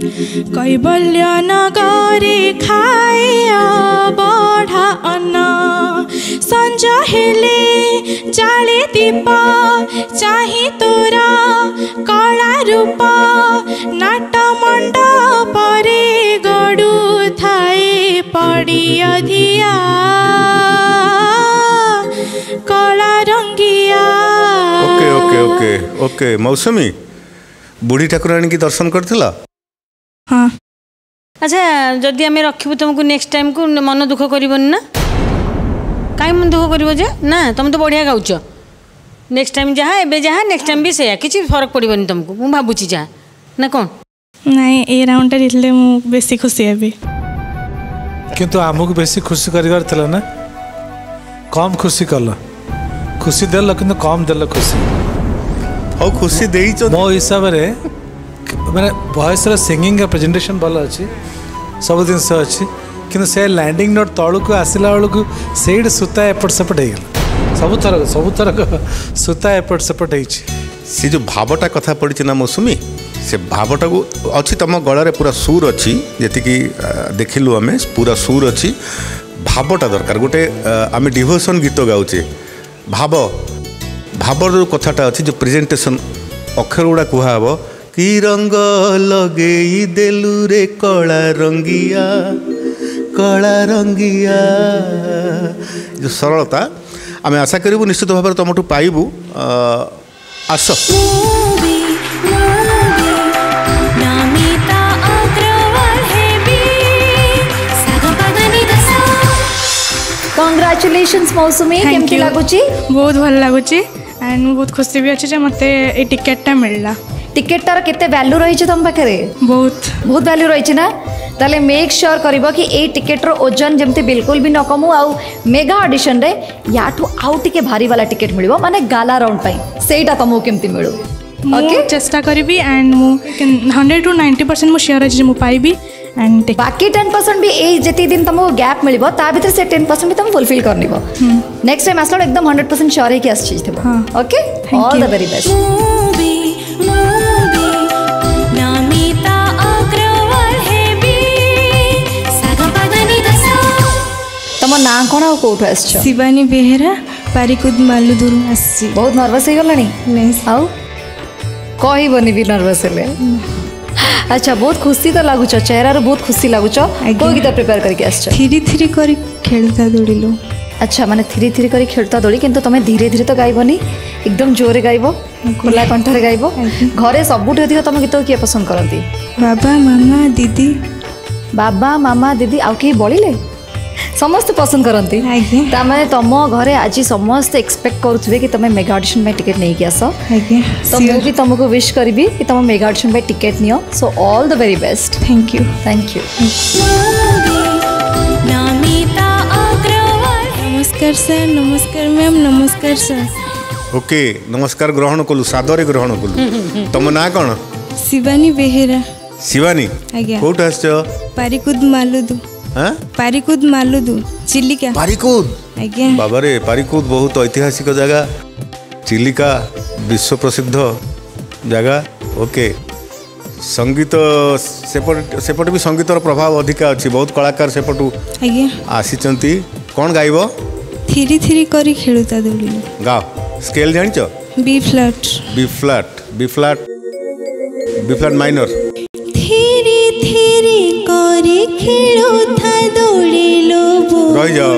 कैबल्य नगरी खाया बढा अन्न सञ्जहेले चाले दिप चाहि तोरा कला रूप नाट मण्डपरे गडु थाए पडी अधिया कला रङ्गिया ओके ओके ओके ओके मौसमी बुढी ठाकुर आणिक दर्शन କରିଥିଲ ହଁ ଆଚ୍ଛା ଯଦି ଆମେ ରଖିବୁ ତୁମକୁ ନେକ୍ସଟ ଟାଇମ୍କୁ ମନ ଦୁଃଖ କରିବନି ନା କାହିଁ ମନ ଦୁଃଖ କରିବ ଯେ ନା ତୁମେ ତ ବଢ଼ିଆ ଗାଉଛ ନେକ୍ସଟ ଟାଇମ୍ ଯାହା ଏବେ ଯାହା ନେକ୍ସଟ ଟାଇମ୍ ବି ସେଇଆ କିଛି ଫରକ ପଡ଼ିବନି ତୁମକୁ ମୁଁ ଭାବୁଛି ଯାହା ନା କ'ଣ ନାଇଁ ଏ ରାଉଣ୍ଡଟା ଜିତିଲେ ମୁଁ ବେଶୀ ଖୁସି ହେବି କିନ୍ତୁ ଆମକୁ ବେଶୀ ଖୁସି କରିବାର ଥିଲା ନା କମ୍ ଖୁସି କଲ ଖୁସି ଦେଲ କିନ୍ତୁ କମ୍ ଦେଲ ଖୁସି ହଉ ଖୁସି ଦେଇଛ ମୋ ହିସାବରେ मैंने भयसर सिंगिंग प्रेजेटेसन भल अच्छी सब जिन अच्छी कि लैंडिंग नोट तौक आसला बेलू से सूता एपट सेपट हो सब थर सब थरक सूता एपट सेपट हो से जो भावटा कथा पड़ी ना मौसुमी से भावटा को अच्छी तुम गलार पूरा सुर अच्छी देख लु आम पूरा सुर अच्छी भावटा दरकार गोटे आम डिभोसन गीत गाचे भाव भाव जो कथाटा अच्छे जो प्रेजेटेसन अक्षर गुड़ा कहब କି ରଙ୍ଗ ଲଗେଇ ଦେଲୁ ରେ କଳା ରଙ୍ଗିଆ କଳା ରଙ୍ଗିଆ ଯେଉଁ ସରଳତା ଆମେ ଆଶା କରିବୁ ନିଶ୍ଚିତ ଭାବରେ ତୁମଠୁ ପାଇବୁ ଆସ କଂଗ୍ରାଚୁଲେସନ୍ସ ମୌସୁମୀ କେମିତି ଲାଗୁଛି ବହୁତ ଭଲ ଲାଗୁଛି ଆଣ୍ଡ ବହୁତ ଖୁସି ବି ଅଛି ଯେ ମୋତେ ଏଇ ଟିକେଟ୍ଟା ମିଳିଲା टिकेट तार केते वैल्यू रही तुम पाखे बहुत बहुत वैल्यू रही ना ताले मेक श्योर कर कि ये जमी बिल्कुल भी न कमु आउ मेगा अडिशन याठ आउ टे भारी वाला टिकेट मिल मैंने गाला राउंड से तुमको कमी मिलू चेस्टा करी हंड्रेड टू नाइंटी परसेंट मुयर अच्छे पाइबी एंड बाकी टेन परसेंट भी जी दिन तुमको गैप मिले भितर से टेन परसेंट भी तुम फुलफिल कर नेक्स्ट टाइम आसल एकदम हंड्रेड परसेंट स्योर होके না কোন আর কোউঠ আসছো শিবানী বেহেরা পারিকুদ মালুদুরু আসছি বহুত নার্ভাস হয়ে গলানি আউ কহিবনি বি নার্ভাস হলে আচ্ছা বহুত খুশি তো লাগুছ চেহারার বহুত খুশি লাগুছ কোন গীত প্রিপেয়ার করিকি আসছো থিরি থিরি করি খেলতা দৌড়িলো আচ্ছা মানে ধীরে ধীরে করে খেলতা দোলি কিন্তু তুমি ধীরে ধীরে তো গাইবনি একদম জোরে গাইব খোলা কণ্ঠরে গাইব ঘরে সবুঠু অধিক তুমি গীত কি পছন্দ করতে বাবা মামা দিদি বাবা মামা দিদি আউ কে বলিলে ସମସ୍ତେ ପସନ୍ଦ କରନ୍ତି ତାମାନେ ତମ ଘରେ ଆଜି ସମସ୍ତେ ଏକ୍ସପେକ୍ଟ କରୁଥିବେ କି ତମେ ମେଗା ଅଡିସନ୍ ପାଇଁ ଟିକେଟ୍ ନେଇକି ଆସ ତ ମୁଁ ବି ତମକୁ ୱିଶ୍ କରିବି କି ତମ ମେଗା ଅଡିସନ୍ ପାଇଁ ଟିକେଟ୍ ନିଅ so all the very best thank you thank you ନମସ୍କାର ସାର୍ ନମସ୍କାର ମ୍ୟାମ୍ ନମସ୍କାର ସାର୍ ଓକେ ନମସ୍କାର ଗ୍ରହଣ କଲୁ ସାଦରେ ଗ୍ରହଣ କଲୁ ତମ ନାଁ କ'ଣ ଶିବାନୀ ବେହେରା ଶିବାନୀ କୋଉଠୁ ଆସିଛ ପାରିକୁଦ ମାଲୁଦୁ हाँ? पारिकुद बहुत ऐतिहासिक जगह चिलिका विश्व प्रसिद्ध जगह ओके संगीत सेपट भी संगीतर प्रभाव अधिका अच्छी बहुत कलाकार सेपटु आसी कौन गाइब थिरी थिरी करी खेलुता दुली गाओ स्केल जान B flat B flat B flat B flat minor three three करी खेलुता ରହିଯାଅ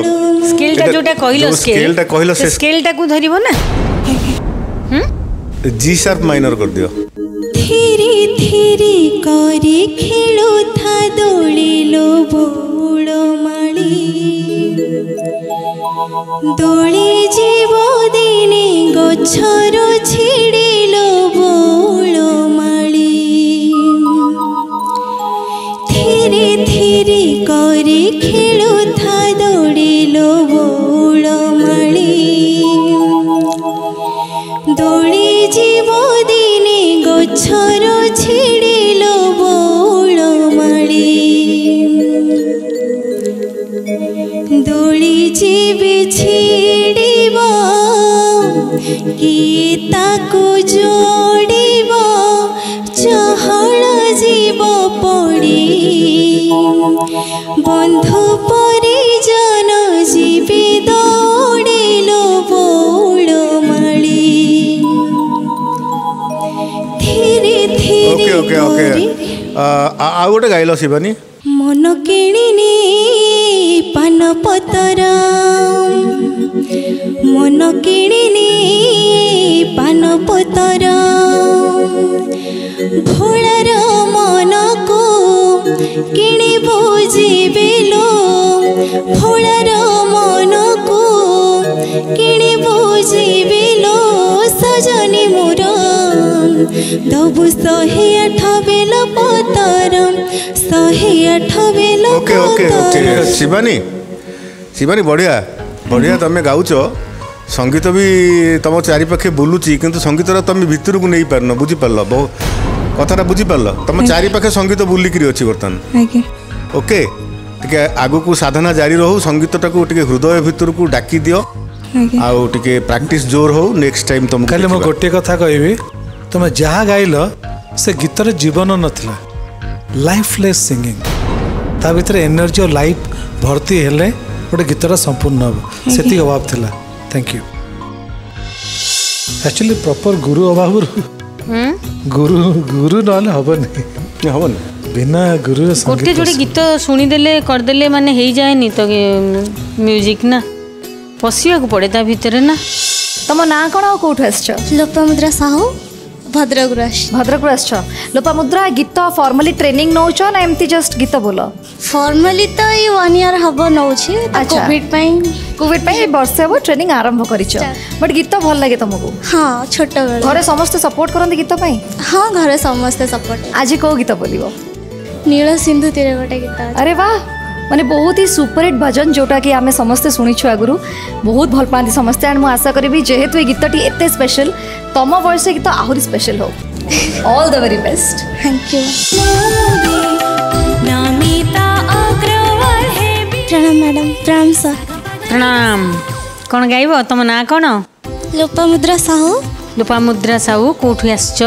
ସ୍କେଲଟା ଯୋଉଟା କହିଲ ସ୍କେଲଟା କହିଲ ସେ ସ୍କେଲଟାକୁ ଧରିବ ନା জি শার্প মাইনর করে দিও ধীরে ধীরে করে খেলো থা দোলিলো বউড়ো মালি দোলি জীব দিনে ଖେଳୁଥା ଦୌଡ଼ିଲୋ ବଉଳ ମାଳି ଦୌଡ଼ି ଯିବ ଦିନେ ଗଛର ଛିଡ଼ିଲୋ ବଉଳ ମାଳି ଦୋଳି ଯିବି ଛିଡ଼ିବ କିଏ ତାକୁ ओके ओके आ गोटे शिवानी मन भोलार मनको भोलार मनको সজনী মুরম দবু শহে আঠ বেল পতরম শহে আঠ bell okay okay okay Shivani Shivani ବଢ଼ିଆ ବଢ଼ିଆ ତମେ ଗାଉଛ ସଙ୍ଗୀତ ବି ତମ ଚାରିପାଖେ ବୁଲୁଛି କିନ୍ତୁ ସଙ୍ଗୀତର ତମେ ଭିତରକୁ ନେଇପାରୁନ ବୁଝିପାରିଲ ବହୁ କଥାଟା ବୁଝିପାରିଲ ତମ ଚାରିପାଖେ ସଙ୍ଗୀତ ବୁଲିକିରି ଅଛି ବର୍ତ୍ତମାନ ଓକେ ଟିକେ ଆଗକୁ ସାଧନା ଜାରି ରହୁ ସଙ୍ଗୀତଟାକୁ ଟିକେ ହୃଦୟ ଭିତରକୁ ଡାକି ଦିଅ ଆଉ ଟିକେ ପ୍ରାକ୍ଟିସ୍ ଜୋର ହଉ ନେକ୍ସଟ ଟାଇମ୍ ତମକୁ ଖାଲି ମୁଁ ଗୋଟିଏ କଥା କହିବି ତୁମେ ଯାହା ଗାଇଲ ସେ ଗୀତରେ ଜୀବନ ନଥିଲା ଲାଇଫଲେସ୍ ସିଙ୍ଗିଂ ତା ଭିତରେ ଏନର୍ଜି ଆଉ ଲାଇଫ୍ ଭର୍ତ୍ତି ହେଲେ ଗୋଟେ ଗୀତଟା ସମ୍ପୂର୍ଣ୍ଣ ହେବ ସେତିକି ଅଭାବ ଥିଲା ଥ୍ୟାଙ୍କ ୟୁ ଆକ୍ଚୁଆଲି ପ୍ରପର୍ ଗୁରୁ ଅଭାବରୁ ଗୁରୁ ଗୁରୁ ନହେଲେ ହେବନି ହେବନି ବିନା ଗୁରୁ ଗୋଟେ ଯୋଡ଼େ ଗୀତ ଶୁଣିଦେଲେ କରିଦେଲେ ମାନେ ହେଇଯାଏନି ତ ମ୍ୟୁଜିକ୍ ନା ପଶିବାକୁ ପଡ଼େ ତା ଭିତରେ ନା ତମ ନାଁ କ'ଣ ଆଉ କେଉଁଠୁ ଆସିଛ ଲୋପାମୁଦ୍ରା ସାହୁ ଭଦ୍ରକରୁ ଆସି ଭଦ୍ରକରୁ ଆସିଛ ଲୋପାମୁଦ୍ରା ଗୀତ ଫର୍ମାଲି ଟ୍ରେନିଂ ନେଉଛ ନା ଏମିତି ଜଷ୍ଟ ଗୀତ ବୋଲ ଫର୍ମାଲି ତ ଏଇ ୱାନ୍ ଇୟର୍ ହବ ନେଉଛି କୋଭିଡ୍ ପାଇଁ କୋଭିଡ୍ ପାଇଁ ବର୍ଷେ ହବ ଟ୍ରେନିଂ ଆରମ୍ଭ କରିଛ ବଟ୍ ଗୀତ ଭଲ ଲାଗେ ତମକୁ ହଁ ଛୋଟ ଘରେ ସମସ୍ତେ ସପୋର୍ଟ କରନ୍ତି ଗୀତ ପାଇଁ ହଁ ଘରେ ସମସ୍ତେ ସପୋର୍ଟ ଆଜି କେଉଁ ଗୀତ ବୋଲିବ ନୀଳ ସିନ୍ଧୁ ତୀରେ ଗୋଟେ ଗୀତ ଆରେ ବାଃ ମାନେ ବହୁତ ହି ସୁପରହିଟ୍ ଭଜନ ଯେଉଁଟାକି ଆମେ ସମସ୍ତେ ଶୁଣିଛୁ ଆଗରୁ ବହୁତ ଭଲ ପାଆନ୍ତି ସମସ୍ତେ ଆଣ୍ଡ ମୁଁ ଆଶା କରିବି ଯେହେତୁ ଏ ଗୀତଟି ଏତେ ସ୍ପେଶାଲ ତମ ବୟସ ଗୀତ ଆହୁରି ସ୍ପେଶାଲ ହଉ all the very best thank you ପ୍ରଣାମ ମ୍ୟାଡ଼ାମ ପ୍ରଣାମ ସାର୍ ପ୍ରଣାମ କ'ଣ ଗାଇବ ତମ ନାଁ କ'ଣ ଲୋପାମୁଦ୍ରା ସାହୁ ଲୋପାମୁଦ୍ରା ସାହୁ କେଉଁଠୁ ଆସିଛ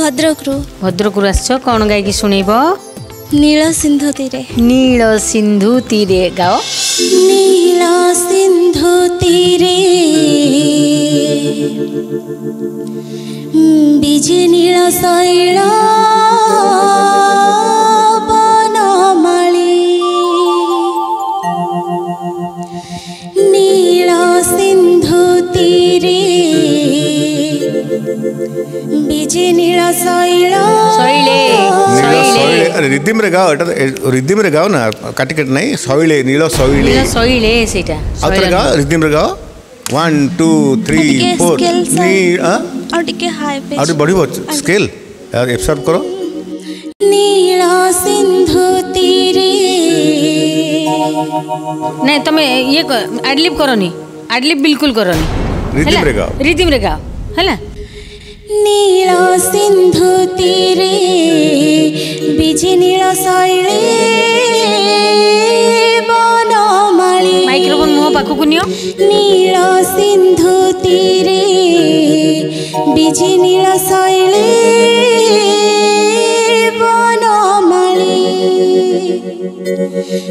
ଭଦ୍ରକରୁ ଭଦ୍ରକରୁ ଆସିଛ କ'ଣ ଗାଇକି ଶୁଣେଇବ নীল সিন্ধু তীরে নীল সিন্ধু তীরে গাও নীল সিন্ধু তীরে বিজে নীল শৈল নীল সিন্ধু তীরে ରିଦିମରେ ଗାଓ ଏଟା ରିଦିମରେ ଗାଓ ନା କାଟି କାଟି ନାହିଁ ଶୈଳେ ନୀଳ ଶୈଳେ ଶୈଳେ ସେଇଟା ଆଉ ଥରେ ଗାଓ ରିଦିମରେ ଗାଓ ୱାନ୍ ଟୁ ଥ୍ରୀ ଫୋର୍ ଆଉ ଟିକେ ହାଇ ଆଉ ଟିକେ ବଢ଼ିବ ସ୍କେଲ୍ ଏବ୍ସର୍ଭ କର ନୀଳ ସିନ୍ଧୁ ତୀରେ ନାଇଁ ତମେ ଇଏ ଆଡ଼ଲିପ୍ କରନି ଆଡ଼ଲିପ୍ ବିଲକୁଲ କରନି ରିଦିମରେ ଗାଓ ରିଦିମରେ ଗାଓ ହେଲା নীল সিন্ধু তীরে বিজি নীল শৈলী বনমালী মাইক্রোফোন মো পাখকু নিও নীল সিন্ধু তীরে বিজি নীল শৈলী বনমালী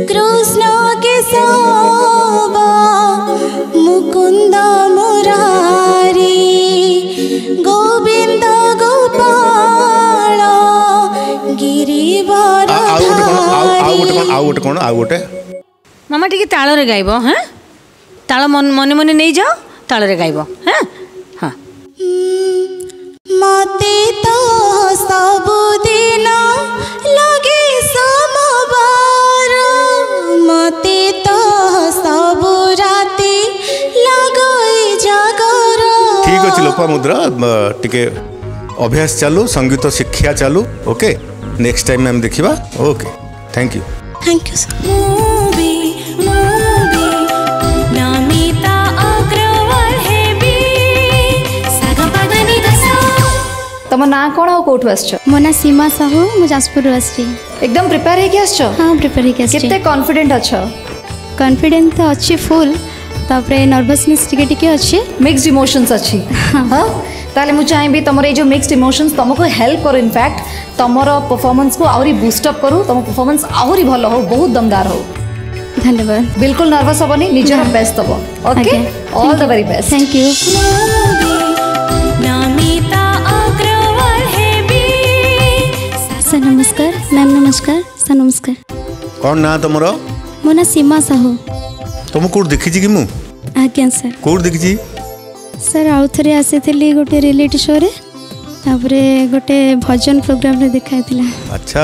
কৃষ্ণ কেশব মুকুন্দ মুরারি গো ଆଉ ଗୋଟେ କ'ଣ ଆଉ ଆଉ ଗୋଟେ କ'ଣ ଆଉ ଗୋଟେ କ'ଣ ଆଉ ଗୋଟେ ମାମା ଟିକେ ତାଳରେ ଗାଇବ ହଁ ତାଳ ମନେ ମନେ ନେଇଯାଅ ତାଳରେ ଗାଇବ ହଁ ହଁ ମତେ ତ ସବୁଦିନ ଲାଗେ ସମବାର ମତେ ତ ସବୁ ରାତି ଲାଗଇ ଜାଗର ଠିକ ଅଛି ଲୋପାମୁଦ୍ରା ଟିକେ ଅଭ୍ୟାସ ଚାଲୁ ସଙ୍ଗୀତ ଶିକ୍ଷା ଚାଲୁ ଓକେ ନେକ୍ସଟ ଟାଇମ୍ ଆମେ ଦେଖିବା okay thank you thank you ତମ ନାଁ କ'ଣ ଆଉ କୋଉଠୁ ଆସିଛ ମୋ ନାଁ ସୀମା ସାହୁ ମୁଁ ଯାଜପୁରରୁ ଆସିଛି ଏକଦମ ପ୍ରିପେୟାର ହେଇକି ଆସିଛ ହଁ ପ୍ରିପେୟାର ହେଇକି ଆସିଛି କେତେ କନଫିଡେଣ୍ଟ ଅଛ କନଫିଡେଣ୍ଟ ତ ଅଛି ଫୁଲ୍ ତାପରେ ନର୍ଭସନେସ୍ ଟିକେ ଟିକେ ଅଛି ମିକ୍ସଡ ଇମୋସନ୍ସ ଅଛି ହଁ ତାହେଲେ ମୁଁ ଚାହିଁବି ତମର ଏଇ ଯେଉଁ ମିକ୍ସଡ ଇମୋସନ୍ସ ତମକୁ ହେଲ୍ପ କରୁ ଇନଫ୍ୟାକ୍ଟ ତମର ପରଫର୍ମାନ୍ସକୁ ଆହୁରି ବୁଷ୍ଟଅପ୍ କରୁ ତମ ପରଫର୍ମାନ୍ସ ଆହୁରି ଭଲ ହଉ ବହୁତ ଦମଦାର ହଉ ଧନ୍ୟବାଦ ବିଲକୁଲ ନର୍ଭସ ହବନି ନିଜର best Dev okay all the very best thank you sir ନମସ୍କାର ମ୍ୟାମ୍ ନମସ୍କାର ସାର୍ ନମସ୍କାର କ'ଣ ନାଁ ତମର ମୋ ନାଁ ସୀମା ସାହୁ ତୁମକୁ କେଉଁଠି ଦେଖିଛି କି ମୁଁ ଆଜ୍ଞା ସାର୍ କେଉଁଠି ଦେଖିଛି ସାର୍ ଆଉ ଥରେ ଆସିଥିଲି ଗୋଟେ ରିଏଲିଟି ଶୋରେ ତାପରେ ଗୋଟେ ଭଜନ ପ୍ରୋଗ୍ରାମରେ ଦେଖା ହେଇଥିଲା ଆଚ୍ଛା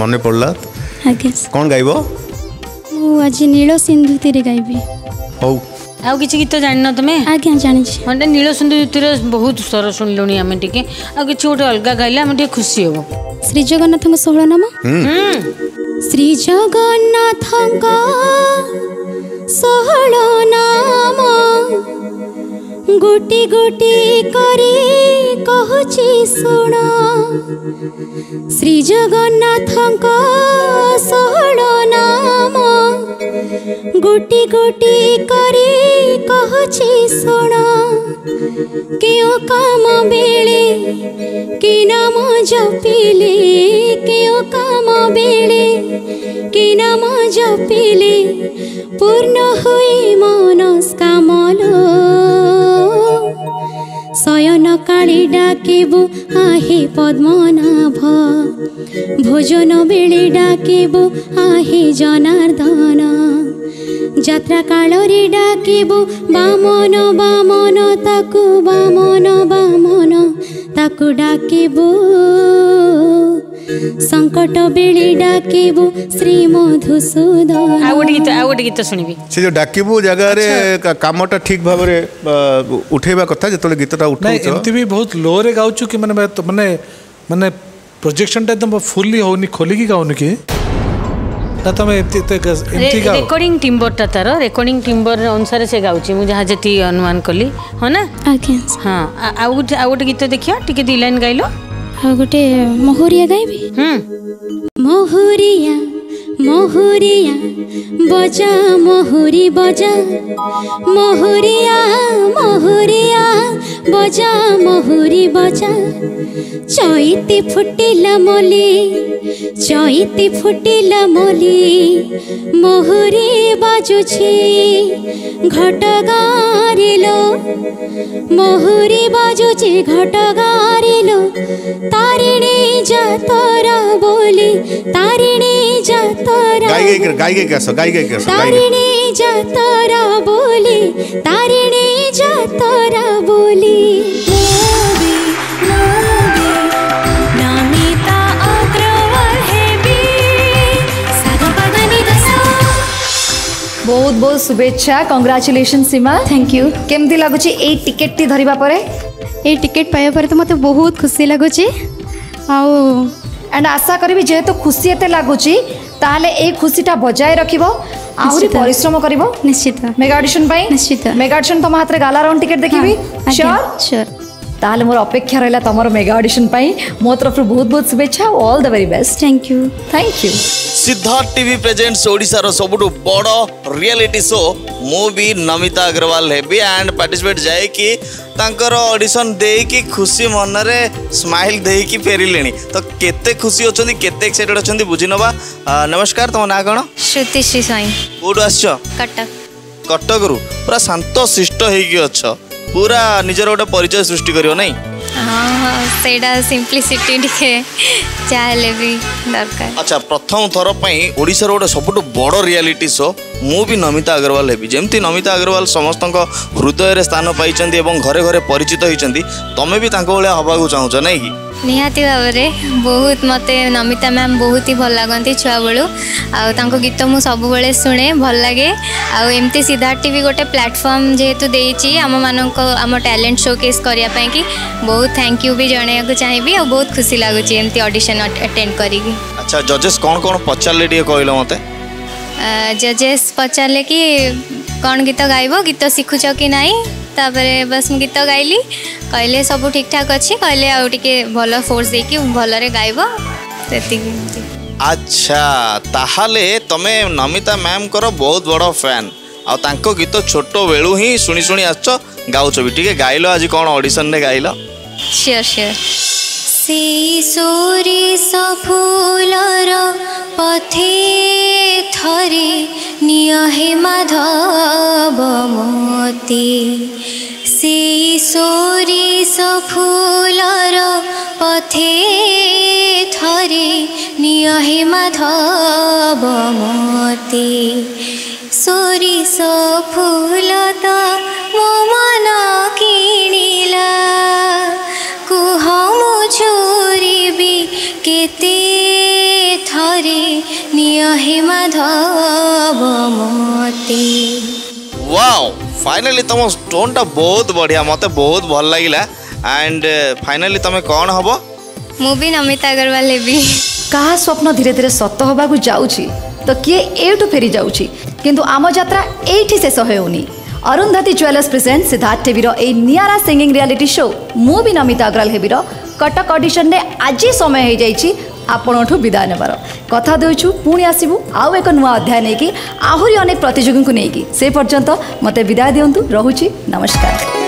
ମନେ ପଡ଼ିଲା ଆଜ୍ଞା କ'ଣ ଗାଇବ ମୁଁ ଆଜି ନୀଳ ସିନ୍ଧୁତିରେ ଗାଇବି ହଉ ଆଉ କିଛି ଗୀତ ଜାଣିନ ତମେ ଆଜ୍ଞା ଜାଣିଛି ମାନେ ନୀଳ ସିନ୍ଧୁତିର ବହୁତ ସ୍ୱର ଶୁଣିଲୁଣି ଆମେ ଟିକେ ଆଉ କିଛି ଗୋଟେ ଅଲଗା ଗାଇଲେ ଆମେ ଟିକେ ଖୁସି ହବୁ ଶ୍ରୀ ଜଗନ୍ନାଥଙ୍କ ଷୋହଳ ନାମ सहलो नाम ଗୋଟି ଗୋଟି କରି କହୁଛି ଶୁଣ ଶ୍ରୀ ଜଗନ୍ନାଥଙ୍କ ଷୋହଳ ନାମ ଗୋଟି ଗୋଟି କରି କହୁଛି ଶୁଣ କେଉଁ କାମ ବେଳେ କି ନାମ ଜପିଲେ କେଉଁ କାମ ବେଳେ କି ନାମ ଜପିଲେ ପୂର୍ଣ୍ଣ ହୁଏ ମନସ୍କାମଲ শয়ন কালে ডাকিবু আহি পদ্মনাভ ভোজন বেড়ে ডাকিবু আহি জনার্দন যাত্রা কালরে ডাকিবু বামন বামন তাকু বামন বামন তাকু ডাকিবু সংকট বেড়ে ডাকিবু শ্রী মধুসূদন ଆଉ ଗୋଟେ ଗୀତ ଆଉ ଗୋଟେ ଗୀତ ଶୁଣିବି ସେ ଯୋଉ ଉଠାଉଛ ଏମିତି ବି ବହୁତ ଲୋରେ ଗାଉଛୁ କି ମାନେ ମାନେ ମାନେ ପ୍ରୋଜେକ୍ସନଟା ଏକଦମ ଫୁଲି ହେଉନି ଖୋଲିକି ଗାଉନି କି ନା ତମେ ଏମିତି ଏତେ ଏମିତି ଗାଉ ରେକର୍ଡିଂ ଟିମ୍ବରଟା ତାର ରେକର୍ଡିଂ ଟିମ୍ବର ଅନୁସାରେ ସେ ଗାଉଛି ମୁଁ ଯାହା ଯେତିକି ଅନୁମାନ କଲି ହଁ ନା ଆଜ୍ଞା ହଁ ଆଉ ଗୋଟେ ଆଉ ଗୋଟେ ଗୀତ ଦେଖିବା ଟିକେ ଦୁଇ ଲାଇନ୍ ଗାଇଲ ଆଉ ଗୋଟେ ମହୁରିଆ ଗାଇବି ହୁଁ ମହୁରିଆ মহুরিয়া বজা মহুরি বজা মহুরিয়া মহুরিয়া বজা মহুরি বজা চৈতি ফুটিলা মলি চৈতি ফুটিলা মলি মহুরি বাজুছি ঘট গারিল মহুরি বাজুছি ঘট গারিল তারিণী যা তোরা বলি তারিণী যা बहुत बहुत शुभेच्छा कंग्राचुलेसन सीमा थैंक यू केमती लगुच ये टिकेट टी धरवा पर ये टिकेट पाइबा पर तो मत बहुत खुशी लगुच आशा करी जेहेतु खुशी एत लगुच তাহলে এই খুশিটা বজায় রাখব আহরি পরিশ্রম করিব নিশ্চিত মেগা অডিশন পাই নিশ্চিত মেগা অডিশন তোমা হাতে গালা রাউন্ড টিকেট দেখিবি শিওর শিওর তাহলে মোর অপেক্ষা রহিলা তোমার মেগা অডিশন পাই মো তরফ বহুত বহুত শুভেচ্ছা all the very best thank you thank you Siddharth TV presents ઓડિશાર સબુઠુ બડ રિયાલિટી શો ମୁଁ ବି ନମିତା ଅଗ୍ରୱାଲ ହେବି ଆଣ୍ଡ ପାର୍ଟିସିପେଟ୍ ଯାଇକି ତାଙ୍କର ଅଡ଼ିସନ୍ ଦେଇକି ଖୁସି ମନରେ ସ୍ମାଇଲ୍ ଦେଇକି ଫେରିଲେଣି ତ କେତେ ଖୁସି ଅଛନ୍ତି କେତେ ଏକ୍ସାଇଟେଡ୍ ଅଛନ୍ତି ବୁଝିନେବା ନମସ୍କାର ତମ ନାଁ କ'ଣ ଶ୍ରୁତିଶ୍ରୀ ସ୍ୱାଇଁ କେଉଁଠୁ ଆସିଛ କଟକ କଟକରୁ ପୁରା ଶାନ୍ତ ଶିଷ୍ଟ ହେଇକି ଅଛ ପୁରା ନିଜର ଗୋଟେ ପରିଚୟ ସୃଷ୍ଟି କରିବ ନାହିଁ ହଁ ହଁ ସେଇଟା ସିମ୍ପ୍ଲିସିଟି ଟିକେ ଯାହା ହେଲେ ବି ଦରକାର ଆଚ୍ଛା ପ୍ରଥମ ଥର ପାଇଁ ଓଡ଼ିଶାର ଗୋଟେ ସବୁଠୁ ବଡ଼ ରିଆଲିଟି ଶୋ ମୁଁ ବି ନମିତା ଅଗ୍ରୱାଲ ହେବି ଯେମିତି ନମିତା ଅଗ୍ରୱାଲ ସମସ୍ତଙ୍କ ହୃଦୟରେ ସ୍ଥାନ ପାଇଛନ୍ତି ଏବଂ ଘରେ ଘରେ ପରିଚିତ ହୋଇଛନ୍ତି ତମେ ବି ତାଙ୍କ ଭଳିଆ ହେବାକୁ ଚାହୁଁଛ ନାଇଁ କି ନିହାତି ଭାବରେ ବହୁତ ମୋତେ ନମିତା ମ୍ୟାମ୍ ବହୁତ ହି ଭଲ ଲାଗନ୍ତି ଛୁଆବେଳୁ ଆଉ ତାଙ୍କ ଗୀତ ମୁଁ ସବୁବେଳେ ଶୁଣେ ଭଲ ଲାଗେ ଆଉ ଏମିତି ସିଦ୍ଧାର୍ଥ ଟି ଭି ଗୋଟେ ପ୍ଲାଟଫର୍ମ ଯେହେତୁ ଦେଇଛି ଆମମାନଙ୍କ ଆମ ଟ୍ୟାଲେଣ୍ଟ ଶୋ କେସ୍ କରିବା ପାଇଁକି ବହୁତ ଥ୍ୟାଙ୍କ ୟୁ ବି ଜଣାଇବାକୁ ଚାହିଁବି ଆଉ ବହୁତ ଖୁସି ଲାଗୁଛି ଏମିତି ଅଡ଼ିସନ୍ ଆଟେଣ୍ଡ କରିକି ଆଚ୍ଛା ଜଜେସ୍ କ'ଣ କ'ଣ ପଚାରିଲେ ଟିକେ କହିଲ ମୋତେ ଜଜେସ୍ ପଚାରିଲେ କି କ'ଣ ଗୀତ ଗାଇବ ଗୀତ ଶିଖୁଛ କି ନାହିଁ ତାପରେ ବାସ୍ ମୁଁ ଗୀତ ଗାଇଲି କହିଲେ ସବୁ ଠିକ୍ଠାକ୍ ଅଛି କହିଲେ ଆଉ ଟିକେ ଭଲ ଫୋର୍ସ ଦେଇକି ଭଲରେ ଗାଇବ ସେତିକି ଆଚ୍ଛା ତାହେଲେ ତମେ ନମିତା ମ୍ୟାମ୍ଙ୍କର ବହୁତ ବଡ଼ ଫ୍ୟାନ୍ ଆଉ ତାଙ୍କ ଗୀତ ଛୋଟ ବେଳୁ ହିଁ ଶୁଣି ଶୁଣି ଆସୁଛ ଗାଉଛ ବି ଟିକେ ଗାଇଲ ଆଜି କ'ଣ ଅଡ଼ିସନ୍ରେ ଗାଇଲ ସିଓର ସିଓର सी सोरी सफुल र पथे थरी नहेमाधमी सी सोरिसफ र पथे थरी नहेमाधमती सोरिस फुल त मन कि କୁହମ ଝୁରିବି କେତେ ଥରେ ନିଅ ହେ ମାଧବ ମତେ ୱାଓ ଫାଇନାଲି ତମ ଷ୍ଟୋନ୍ଟା ବହୁତ ବଢ଼ିଆ ମୋତେ ବହୁତ ଭଲ ଲାଗିଲା ଆଣ୍ଡ ଫାଇନାଲି ତମେ କ'ଣ ହବ ମୁଁ ବି ନମିତା ଅଗ୍ରୱାଲ ହେବି କାହା ସ୍ୱପ୍ନ ଧୀରେ ଧୀରେ ସତ ହେବାକୁ ଯାଉଛି ତ କିଏ ଏଇଠୁ ଫେରି ଯାଉଛି କିନ୍ତୁ ଆମ ଯାତ୍ରା ଏଇଠି ଶେଷ ହେଉନି अरुंधति ज्वेलर्स प्रेजेंट सिद्धार्थ टीर ए निरा सिंगिंग रियालीटी शो ମୁଁ ବି ନମିତା ଅଗ୍ରୱାଲ ହେବିର କଟକ ଅଡିସନରେ ଆଜି ସମୟ ହୋଇଯାଇଛି ଆପଣଙ୍କଠୁ ବିଦାୟ ନେବାର କଥା ଦେଉଛୁ ପୁଣି ଆସିବୁ ଆଉ ଏକ ନୂଆ ଅଧ୍ୟାୟ ନେଇକି ଆହୁରି ଅନେକ ପ୍ରତିଯୋଗୀଙ୍କୁ ନେଇକି ସେ ପର୍ଯ୍ୟନ୍ତ ମୋତେ ବିଦାୟ ଦିଅନ୍ତୁ ରହୁଛି ନମସ୍କାର